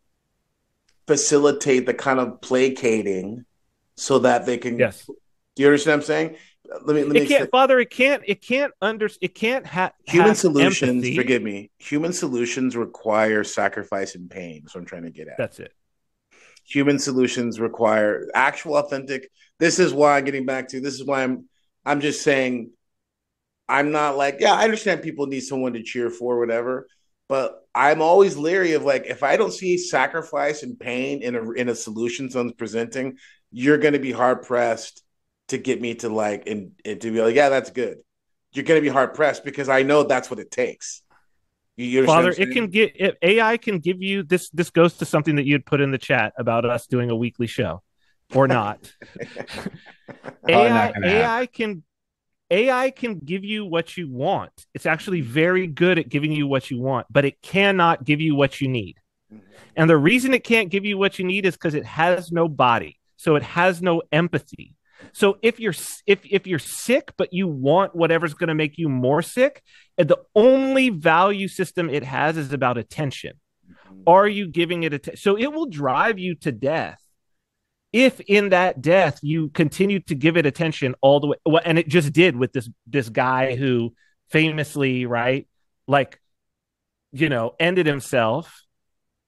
facilitate the kind of placating so that they can Yes. do you understand what I'm saying? Let me let me It can't, say- Father. It can't. It can't under. It can't ha- human solutions, empathy. forgive me. Human solutions require sacrifice and pain. So I'm trying to get at. That's it. human solutions require actual authentic this is why I'm getting back to this is why i'm i'm just saying i'm not like yeah i understand people need someone to cheer for whatever but i'm always leery of like if i don't see sacrifice and pain in a in a solution someone's presenting you're going to be hard pressed to get me to like and, and to be like yeah that's good you're going to be hard pressed because i know that's what it takes you, Father, it can get if AI can give you this. This goes to something that you'd put in the chat about us doing a weekly show, or not. AI oh, not AI can AI can give you what you want. It's actually very good at giving you what you want, but it cannot give you what you need. Mm-hmm. And the reason it can't give you what you need is because it has no body. So it has no empathy. So if you're if if you're sick but you want whatever's going to make you more sick, the only value system it has is about attention. Mm-hmm. Are you giving it attention? So it will drive you to death if in that death you continue to give it attention all the way. Well, and it just did with this this guy who famously, right, like, you know, ended himself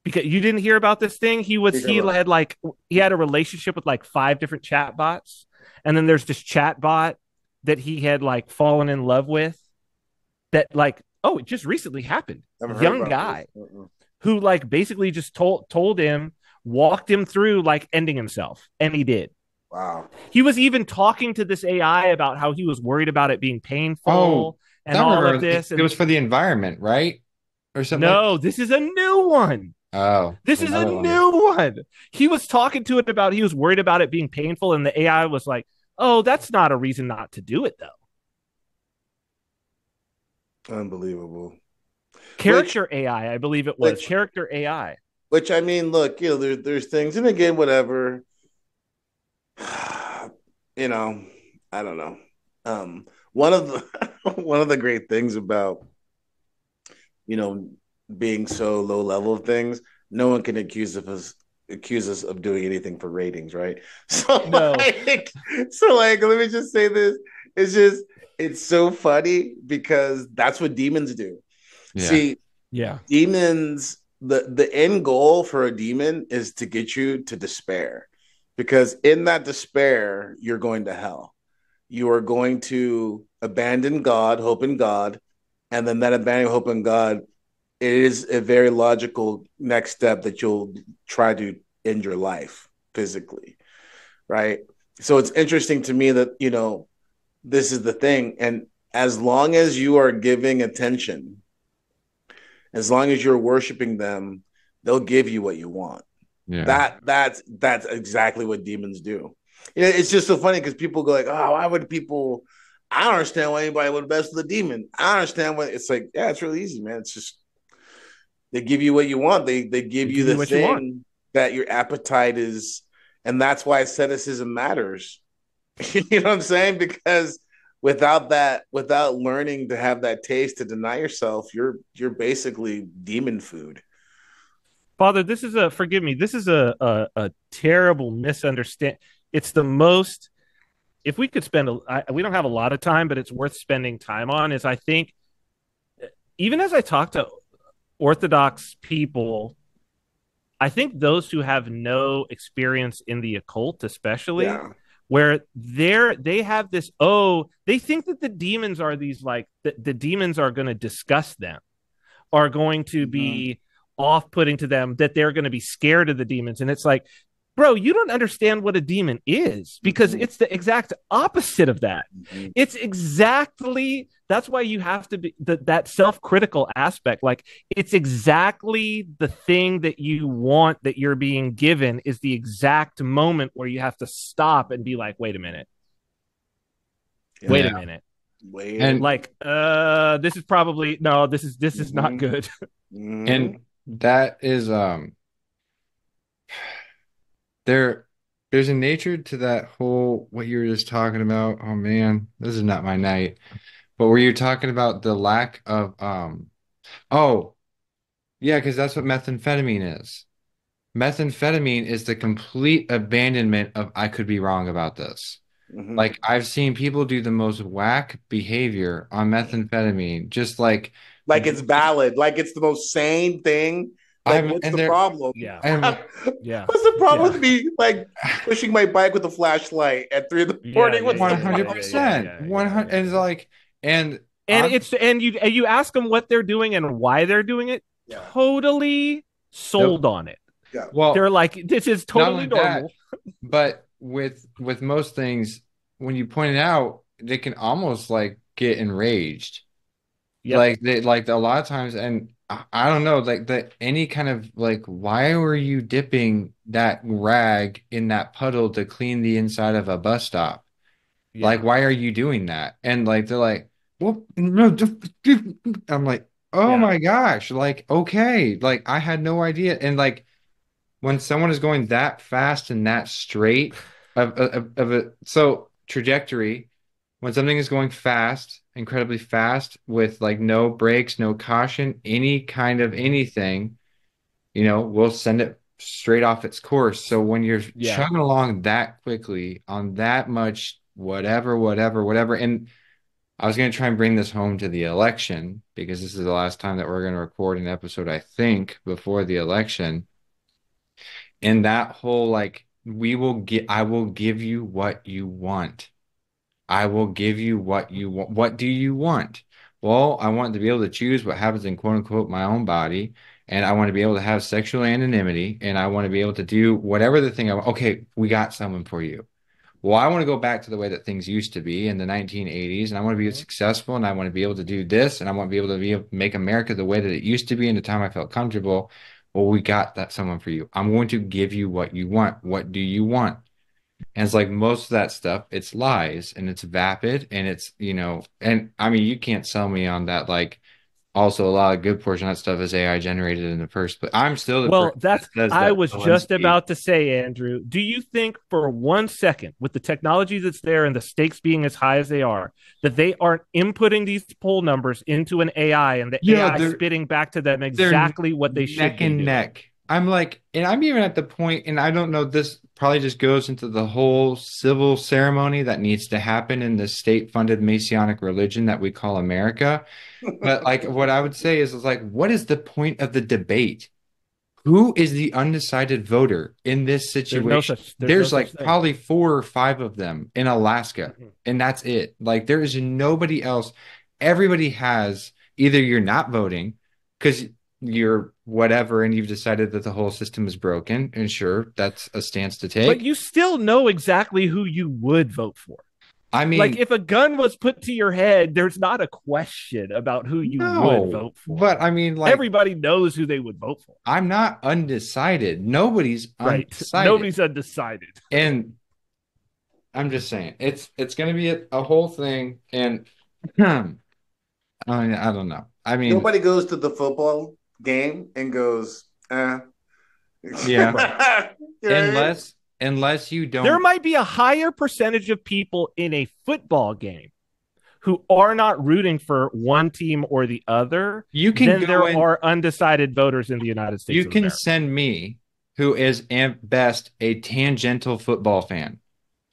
because you didn't hear about this thing. He was he had like he had a relationship with like five different chat bots, and then there's this chat bot that he had like fallen in love with. That like oh, it just recently happened. Young guy. Uh-uh. who like basically just told told him walked him through like ending himself and he did wow he was even talking to this ai about how he was worried about it being painful Oh, and all of this It, and was for the environment, right? Or something. no this is a new one Oh, this is a one. new one he was talking to it about he was worried about it being painful and the ai was like oh that's not a reason not to do it though unbelievable character ai i believe it was which- character ai Which I mean, look, you know, there's there's things, and again, whatever. You know, I don't know. Um, one of the one of the great things about you know being so low level of things, no one can accuse of us accuse us of doing anything for ratings, right? So No. like, so like, let me just say this: it's just it's so funny because that's what demons do. Yeah. See, yeah demons the the end goal for a demon is to get you to despair because in that despair you're going to hell you are going to abandon god hope in god and then that abandoning hope in god it is a very logical next step that you'll try to end your life physically right so it's interesting to me that you know this is the thing and as long as you are giving attention as long as you're worshiping them, they'll give you what you want. Yeah. That that's that's exactly what demons do. You know, it's just so funny because people go like, "Oh, why would people?" I don't understand why anybody would mess with a demon. I understand why it's like, yeah, it's really easy, man. It's just they give you what you want. They they give They you give the you what you thing that your appetite is, and that's why asceticism matters. you know what I'm saying? Because without that, without learning to have that taste to deny yourself, you're you're basically demon food. Father, this is a forgive me. This is a a, a terrible misunderstanding. It's the most. If we could spend, a, I, we don't have a lot of time, but it's worth spending time on. Is I think, even as I talk to Orthodox people, I think those who have no experience in the occult, especially, Yeah. where they're they have this oh they think that the demons are these like the, the demons are going to disgust them are going to be mm-hmm. off-putting to them that they're going to be scared of the demons and it's like bro you don't understand what a demon is because Mhm. it's the exact opposite of that Mhm. it's exactly that's why you have to be the, that self-critical aspect like it's exactly the thing that you want that you're being given is the exact moment where you have to stop and be like wait a minute wait Yeah. a minute Wait. And- like uh this is probably no this is this is not Mhm. good Mhm. and that is um there there's a nature to that whole what you were just talking about oh man this is not my night but were you talking about the lack of um oh yeah because that's what methamphetamine is methamphetamine is the complete abandonment of I could be wrong about this Mhm. like I've seen people do the most whack behavior on methamphetamine just like like it's valid, like it's the most sane thing. Like, what's and the problem? yeah yeah What's the problem Yeah. with me like pushing my bike with a flashlight at three in the morning? yeah, yeah, One hundred yeah, percent, yeah, one yeah, hundred, yeah. and it's like, and and I'm- it's and you and you ask them what they're doing and why they're doing it Yeah. totally sold on it Yeah. well, they're like this is totally only that, normal but with with most things, when you point it out, they can almost like get enraged, Yep. like they like a lot of times, and I, don't know, like that any kind of like, why were you dipping that rag in that puddle to clean the inside of a bus stop? Yeah. Like, why are you doing that? And like, they're like, well, no, I'm like, oh Yeah. my gosh, like, okay, like I had no idea. And like, when someone is going that fast and that straight of of, of a so trajectory, when something is going fast, incredibly fast with like no brakes, no caution, any kind of anything, you know, we'll send it straight off its course. So when you're Yeah. chugging along that quickly on that much whatever, whatever, whatever, and I was going to try and bring this home to the election because this is the last time that we're going to record an episode, I think, before the election. And that whole like, we will get, I will give you what you want. I will give you what you want. What do you want? Well, I want to be able to choose what happens in quote unquote my own body. And I want to be able to have sexual anonymity. And I want to be able to do whatever the thing I want. Okay, we got someone for you. Well, I want to go back to the way that things used to be in the 1980s, and I want to be mm-hmm. successful, and I want to be able to do this, and I want to be able to be make America the way that it used to be in the time I felt comfortable. Well, we got that someone for you. I'm going to give you what you want. What do you want? And it's like most of that stuff, it's lies and it's vapid and it's, you know, and I mean, you can't sell me on that. Like, also, a lot of good portion of that stuff is AI generated in the first place. I'm still the well. That's that i that was just about to say andrew do you think for one second with the technology that's there and the stakes being as high as they are that they aren't inputting these poll numbers into an ai and the Yeah, ai spitting back to them exactly what they should neck be and doing? neck. I'm like, and I'm even at the point, and I don't know, this probably just goes into the whole civil ceremony that needs to happen in the state-funded Messianic religion that we call America. But like, what I would say is, is like, what is the point of the debate? Who is the undecided voter in this there's situation? no such There's, there's, no like thing. probably four or five of them in Alaska, Mhm. and that's it. Like there is nobody else. Everybody has either you're not voting because you're whatever, and you've decided that the whole system is broken, and sure, that's a stance to take. but you still know exactly who you would vote for I mean, like if a gun was put to your head there's not a question about who you no, would vote for but I mean, like everybody knows who they would vote for I'm not undecided. Nobody's right undecided. nobody's undecided And I'm just saying, it's it's going to be a, a whole thing, and I mean, I don't know. I mean, Nobody goes to the football game and goes, eh. Yeah. You know what I mean? unless unless you don't There might be a higher percentage of people in a football game who are not rooting for one team or the other you can than go there in- are undecided voters in the United States. you can America. send me who is at best a tangential football fan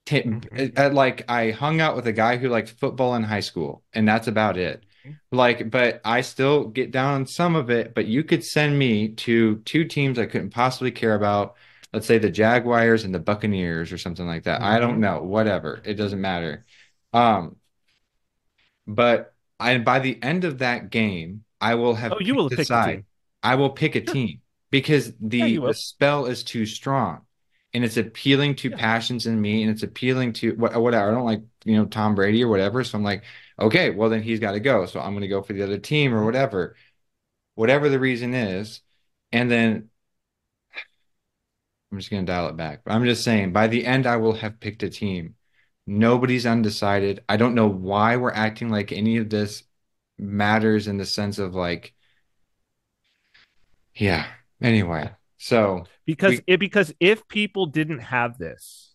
Ta- Mhm. uh, like i hung out with a guy who liked football in high school and that's about it like but i still get down on some of it but you could send me to two teams i couldn't possibly care about let's say the jaguars and the buccaneers or something like that i don't Mhm. know whatever it doesn't matter um but i by the end of that game i will have Oh, you will picked a pick the side. team. I will pick a Sure. team because the, Yeah, the spell is too strong and it's appealing to Yeah. passions in me and it's appealing to what whatever. I don't like, you know, Tom Brady or whatever. So I'm like, okay, well then he's got to go. So I'm going to go for the other team or whatever, whatever the reason is. And then I'm just going to dial it back. But I'm just saying by the end, I will have picked a team. Nobody's undecided. I don't know why we're acting like any of this matters in the sense of like, yeah. Anyway, so because We- it because if people didn't have this,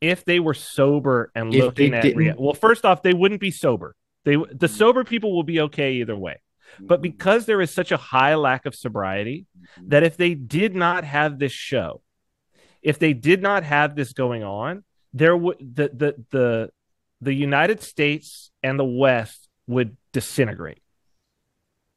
if they were sober and If looking at rea- well, first off, they wouldn't be sober. They the mm-hmm. sober people will be okay either way. But mm-hmm. because there is such a high lack of sobriety, mm-hmm. that if they did not have this show, if they did not have this going on, there would the the the the United States and the West would disintegrate.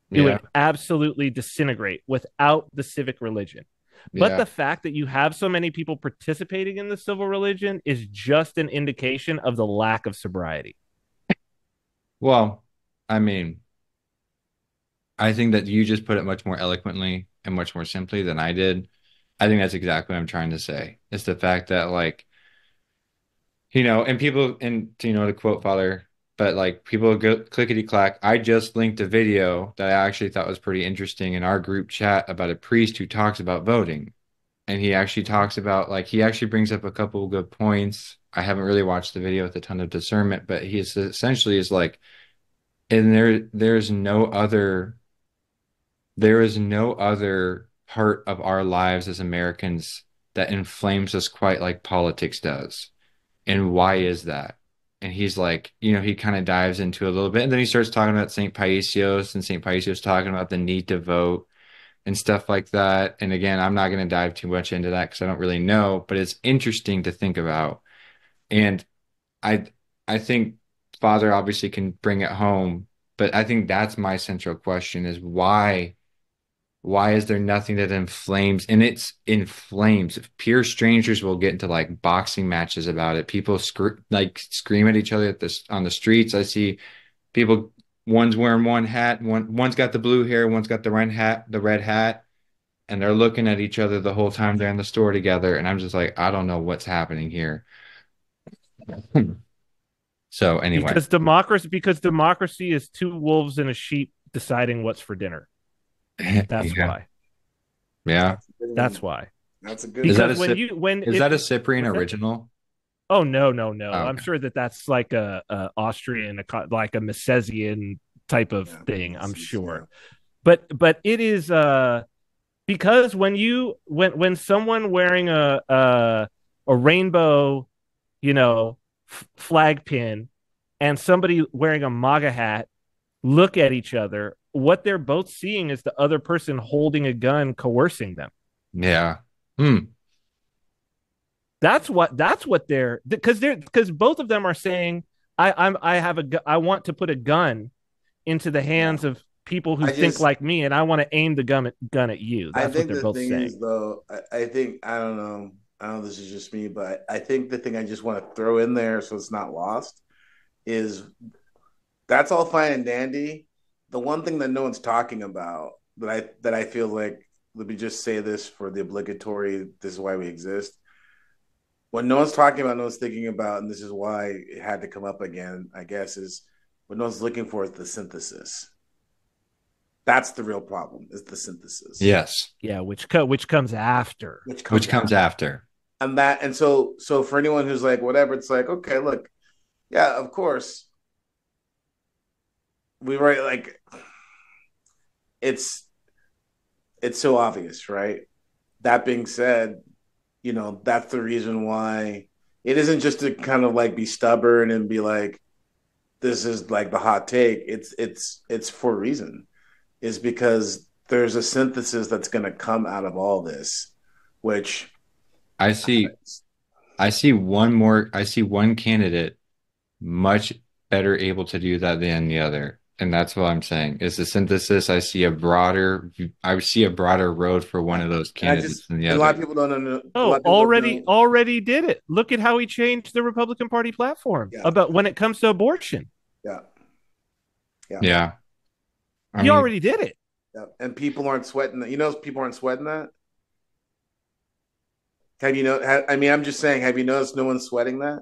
It yeah, would absolutely disintegrate without the civic religion. But yeah. the fact that you have so many people participating in the civil religion is just an indication of the lack of sobriety. Well, I mean, I think that you just put it much more eloquently and much more simply than I did. I think that's exactly what I'm trying to say. It's the fact that like, you know, and people, and you know, to quote Father, but like people go clickety clack. I just linked a video that I actually thought was pretty interesting in our group chat about a priest who talks about voting. And he actually talks about like he actually brings up a couple good points. I haven't really watched the video with a ton of discernment, but he is essentially is like, and there there's no other there is no other part of our lives as Americans that inflames us quite like politics does. And why is that? And he's like, you know, he kind of dives into a little bit, and then he starts talking about St. Paisios, and St. Paisios talking about the need to vote and stuff like that. And again, I'm not going to dive too much into that because I don't really know, but it's interesting to think about. And I, I think Father obviously can bring it home, but I think that's my central question: is why, why is there nothing that inflames? And it's inflames. Pure strangers will get into like boxing matches about it. People scr- like scream at each other at this on the streets. I see people one's wearing one hat, one one's got the blue hair, one's got the red hat, the red hat, and they're looking at each other the whole time they're in the store together. And I'm just like, I don't know what's happening here. so anyway, Because democracy because democracy is two wolves and a sheep deciding what's for dinner. That's yeah, why. yeah. That's why. That's a good. Is that Because a when sip- you when Is it- that a Cyprian what's that? original? Oh no, no, no! Oh, I'm okay. sure that that's like a, a Austrian, a, like a Misesian type of Yeah, thing. I'm it's- sure, but but it is uh because when you when when someone wearing a a, a rainbow, you know, f- flag pin, and somebody wearing a MAGA hat look at each other, what they're both seeing is the other person holding a gun coercing them. Yeah. Hmm. That's what that's what they're because they're because both of them are saying I I'm I have a gu- I want to put a gun into the hands of people who I think just- like me and I want to aim the gun at gun at you. I That's what think they're the both thing saying. is though, I, I think I don't know. I don't know. This is just me, but I think the thing I just want to throw in there so it's not lost is that's all fine and dandy. The one thing that no one's talking about that I that I feel like let me just say this for the obligatory. This is why we exist. What no one's talking about, no one's thinking about, and this is why it had to come up again. I guess is what no one's looking for is the synthesis. That's the real problem. Is the synthesis? Yes. Yeah, which co- which comes after. which comes Which comes after. after. and that and so so for anyone who's like whatever it's like okay look yeah of course we write like it's it's so obvious, right? That being said, you know, that's the reason why it isn't just to kind of like be stubborn and be like, this is like the hot take. It's it's it's for a reason. Is because there's a synthesis that's going to come out of all this, which I see. I see one more. I see one candidate much better able to do that than the other and that's what I'm saying. Is the synthesis? I see a broader, I see a broader road for one of those candidates just, than the a other. A oh, lot of people don't know. Oh, already, already did it. Look at how he changed the Republican Party platform yeah. about when it comes to abortion. Yeah, yeah, yeah. I he mean, already did it. Yeah, and people aren't sweating that. You know, people aren't sweating that. Have you know? I mean, I'm just saying. Have you noticed no one's sweating that?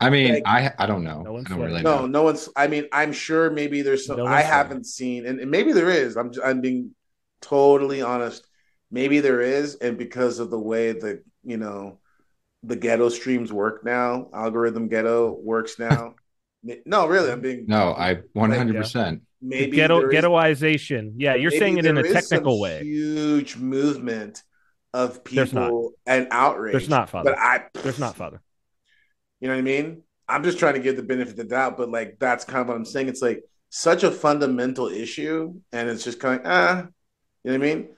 I mean, like, I I don't know. No I don't really no, know. no one's. I mean, I'm sure maybe there's some. No I haven't seen, and, and, maybe there is. I'm I'm being totally honest. Maybe there is, and because of the way the you know the ghetto streams work now, algorithm ghetto works now. no, really, I'm being no. I 100. percent Maybe ghetto ghettoization. Yeah, you're saying it in a technical way. Huge movement of people and outrage. There's not, father. But I there's not, father. You know what I mean? I'm just trying to give the benefit of the doubt, but like that's kind of what I'm saying. It's like such a fundamental issue, and it's just kind of ah, you know what I mean?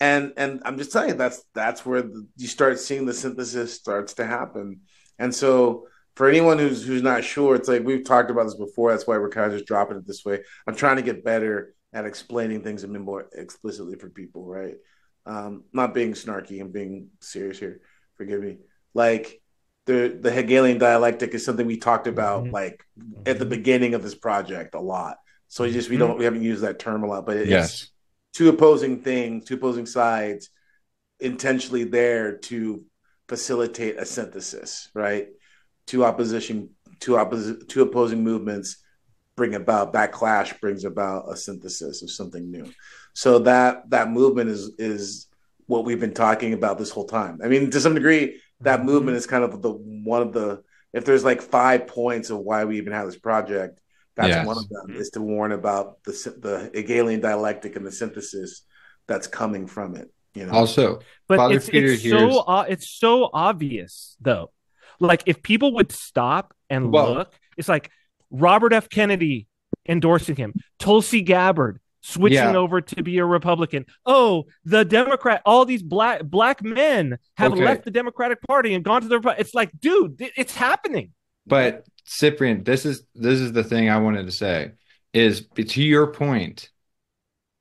And and I'm just telling you that's that's where the, you start seeing the synthesis starts to happen. And so for anyone who's who's not sure, it's like we've talked about this before. That's why we're kind of just dropping it this way. I'm trying to get better at explaining things a bit more explicitly for people, right? Um, not being snarky and being serious here. Forgive me. Like the the Hegelian dialectic is something we talked about mm-hmm. like at the mm-hmm. beginning of this project a lot. So we just we don't mm-hmm. we haven't used that term a lot, but it's yes. two opposing things, two opposing sides, intentionally there to facilitate a synthesis, right? Two opposition, two opposite, two opposing movements bring about that clash brings about a synthesis of something new. So that that movement is is what we've been talking about this whole time. I mean, to some degree, that mm-hmm. movement is kind of the one of the if there's like five points of why we even have this project, that's yes. one of them is to warn about the the Hegelian dialectic and the synthesis that's coming from it. You know. Also, but Father it's, Peter it's so uh, it's so obvious though. Like if people would stop and well, look, it's like Robert F. Kennedy endorsing him, Tulsi Gabbard switching yeah. over to be a Republican. Oh, the Democrat, all these black black men have okay. left the Democratic Party and gone to the. It's like, dude, it's happening. But Cyprian, this is this is the thing I wanted to say is to your point.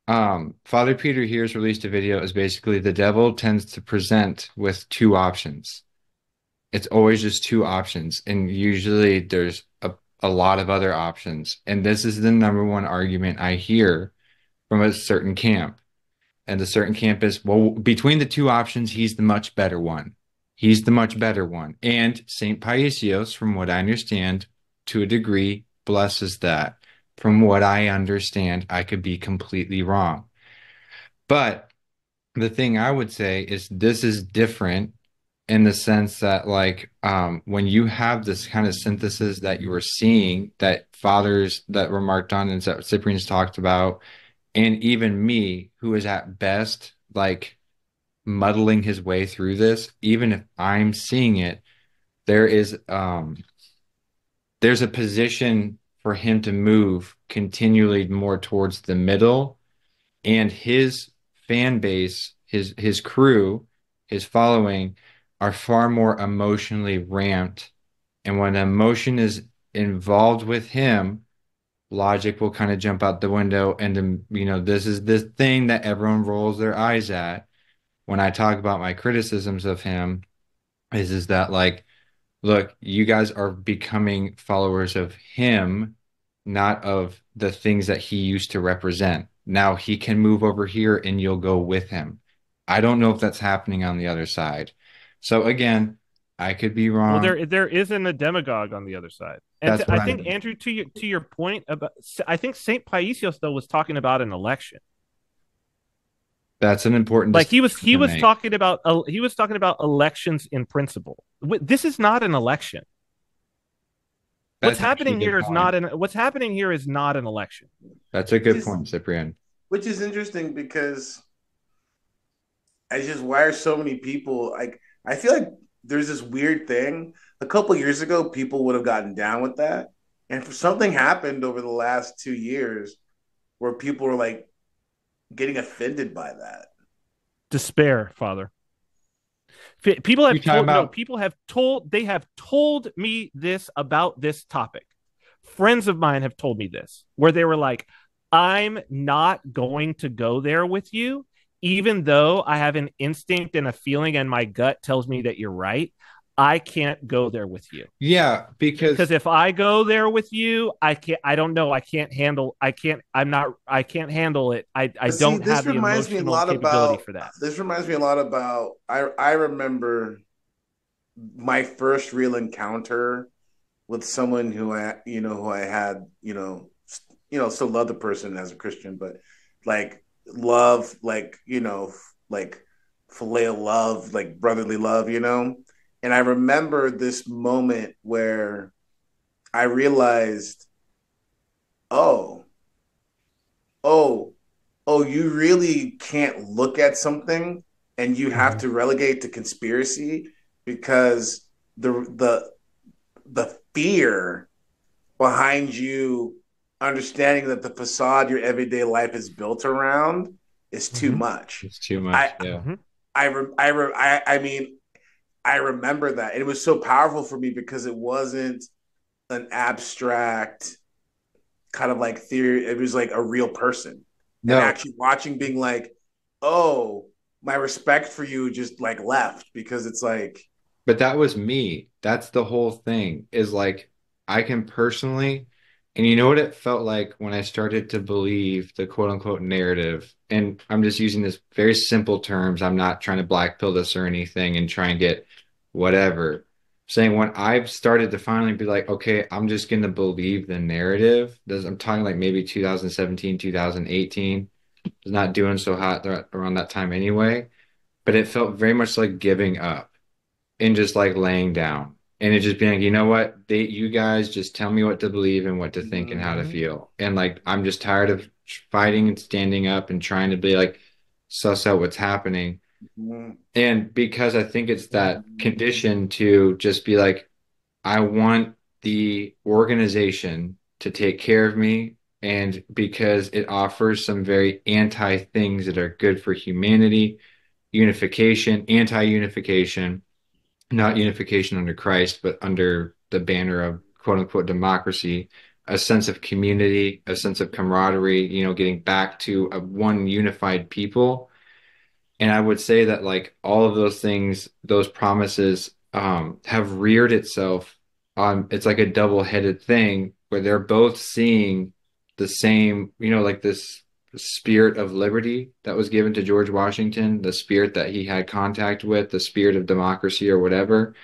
Um, Father Peter Heers released a video is basically the devil tends to present with two options. It's always just two options, and usually there's a, a lot of other options. And this is the number one argument I hear from a certain camp. And the certain camp is, well, between the two options, he's the much better one. He's the much better one. And St. Paisios, from what I understand, to a degree, blesses that. From what I understand, I could be completely wrong. But the thing I would say is this is different in the sense that like um, when you have this kind of synthesis that you are seeing that fathers that remarked on and that Cyprian's talked about and even me who is at best like muddling his way through this even if i'm seeing it there is um there's a position for him to move continually more towards the middle and his fan base his his crew his following are far more emotionally ramped. And when emotion is involved with him logic will kind of jump out the window and then you know this is the thing that everyone rolls their eyes at when i talk about my criticisms of him is is that like look you guys are becoming followers of him not of the things that he used to represent. Now he can move over here and you'll go with him. I don't know if that's happening on the other side. So again I could be wrong. Well, there there isn't a demagogue on the other side, and I think I Andrew, to your to your point about, I think Saint Paisios though was talking about an election. That's an important. Like he was he was make. talking about uh, he was talking about elections in principle. This is not an election. That's what's happening here is point. not an what's happening here is not an election. That's a good point, Cyprian. Which is interesting because I just why are so many people like I feel like there's this weird thing. A couple years ago, people would have gotten down with that. And for something happened over the last two years where people were like getting offended by that. Despair, Father. People have told, about- no, people have told they have told me this about this topic. Friends of mine have told me this, where they were like, I'm not going to go there with you even though I have an instinct and a feeling and my gut tells me that you're right, I can't go there with you. Yeah, because because if I go there with you, I can't. I don't know. I can't handle. I can't. I'm not. I can't handle it. I. I See, don't have the emotional me a lot capability about, for that. This reminds me a lot about. I. I remember my first real encounter with someone who I, you know, who I had, you know, you know, still love the person as a Christian, but like love, like you know, like filial love, like brotherly love, you know. And I remember this moment where I realized, oh, oh, oh, you really can't look at something and you have mm-hmm. to relegate to conspiracy because the the the fear behind you understanding that the facade your everyday life is built around is too mm-hmm. much. It's too much. I, yeah. Mm-hmm. I, I, I, I, I mean, I remember that. It was so powerful for me because it wasn't an abstract kind of like theory. It was like a real person. No. And actually watching being like, oh, my respect for you just like left because it's like. But that was me. That's the whole thing is like, I can personally and you know what it felt like when I started to believe the quote unquote narrative? And I'm just using this very simple terms. I'm not trying to black pill this or anything and try and get whatever. saying when I've started to finally be like, okay, I'm just going to believe the narrative. I'm talking like maybe 2017, 2018. Was not doing so hot around that time anyway. But it felt very much like giving up and just like laying down and it just being like, you know what, they, you guys just tell me what to believe and what to think mm-hmm. and how to mm-hmm. feel. And like, I'm just tired of fighting and standing up and trying to be like, suss out what's happening. Mm-hmm. And because I think it's that mm-hmm. condition to just be like, I want the organization to take care of me. And because it offers some very anti things that are good for humanity, unification, anti unification not unification under Christ, but under the banner of quote unquote democracy, a sense of community, a sense of camaraderie, you know, getting back to a one unified people. And I would say that like all of those things, those promises um, have reared itself on, it's like a double headed thing where they're both seeing the same, you know, like this spirit of liberty that was given to George Washington, the spirit that he had contact with, the spirit of democracy or whatever,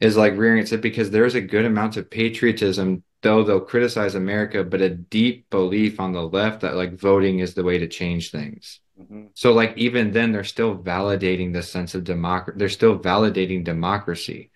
is like rearing its head because there's a good amount of patriotism, though they'll criticize America, but a deep belief on the left that like voting is the way to change things. Mm-hmm. So like even then they're still validating the sense of democracy. They're still validating democracy.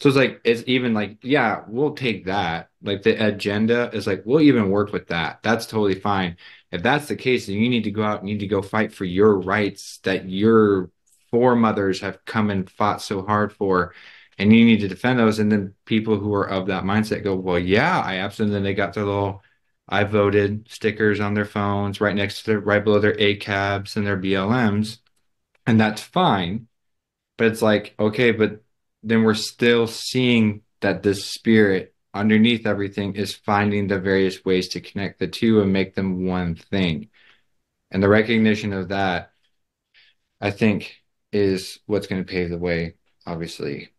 So it's like it's even like yeah, we'll take that. Like the agenda is like we'll even work with that. That's totally fine if that's the case, then you need to go out and you need to go fight for your rights that your foremothers have come and fought so hard for. And you need to defend those. And then people who are of that mindset go, well, yeah, I absolutely. And then they got their little I voted stickers on their phones right next to their, right below their ACABs and their BLMs. And that's fine. But it's like, okay, but then we're still seeing that this spirit underneath everything is finding the various ways to connect the two and make them one thing. And the recognition of that, I think, is what's going to pave the way, obviously,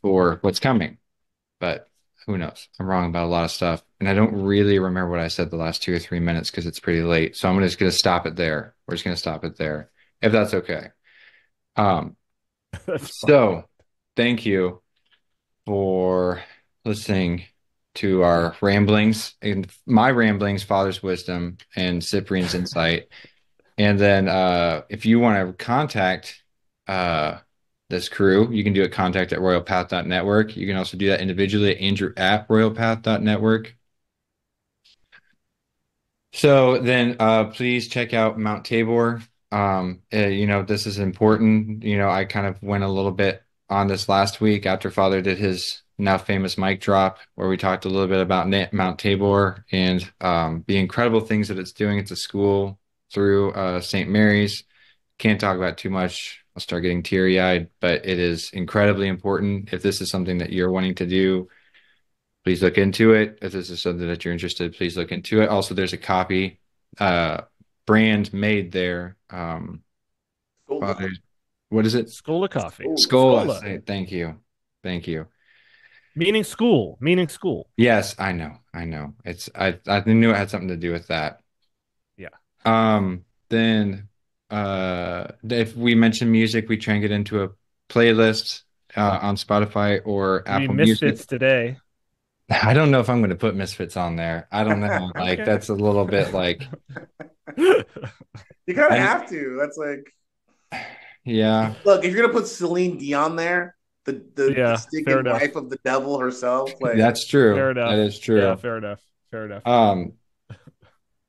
for what's coming. But who knows? I'm wrong about a lot of stuff. And I don't really remember what I said the last two or three minutes because it's pretty late. So I'm just going to stop it there. We're just going to stop it there, if that's okay. Um, so thank you for listening to our ramblings and my ramblings, Father's wisdom, and Cyprian's insight. And then uh, if you want to contact uh, this crew, you can do it contact at royalpath.network. You can also do that individually at Andrew at royalpath.network. So then uh, please check out Mount Tabor. Um, eh, you know, this is important. You know, I kind of went a little bit on this last week after Father did his now famous mic drop, where we talked a little bit about Na- Mount Tabor and um, the incredible things that it's doing at the school through uh, St. Mary's. Can't talk about too much. I'll start getting teary-eyed, but it is incredibly important. If this is something that you're wanting to do, please look into it. If this is something that you're interested, please look into it. Also, there's a copy, uh, brand made there. Um, well, what is it? School of coffee. Skola. Skola. Thank you. Thank you. Meaning school. Meaning school. Yes, I know. I know. It's I I knew it had something to do with that. Yeah. Um, then uh if we mention music, we try and get into a playlist uh on Spotify or We Apple Misfits Music. today. I don't know if I'm going to put Misfits on there. I don't know. Like Okay. that's a little bit like You kind I- of have to. That's like, yeah. look, if you're gonna put Celine Dion there, the the, Yeah, the stick fair and enough. wife of the devil herself, like That's true. Fair enough. That is true. Yeah, fair enough. Fair enough. Um,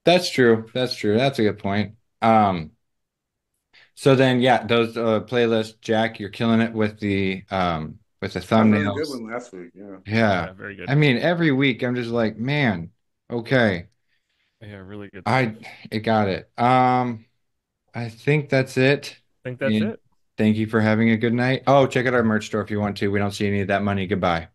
that's true. That's true. That's a good point. Um, so then, yeah, those uh, playlists, Jack, you're killing it with the um with the that was a really good one last week. Yeah. Yeah. yeah, very good. I mean, every week I'm just like, man, okay, yeah, really good. I it got it. Um, I think that's it. I think that's yeah. it. Thank you for having a good night. Oh, check out our merch store if you want to. We don't see any of that money. Goodbye.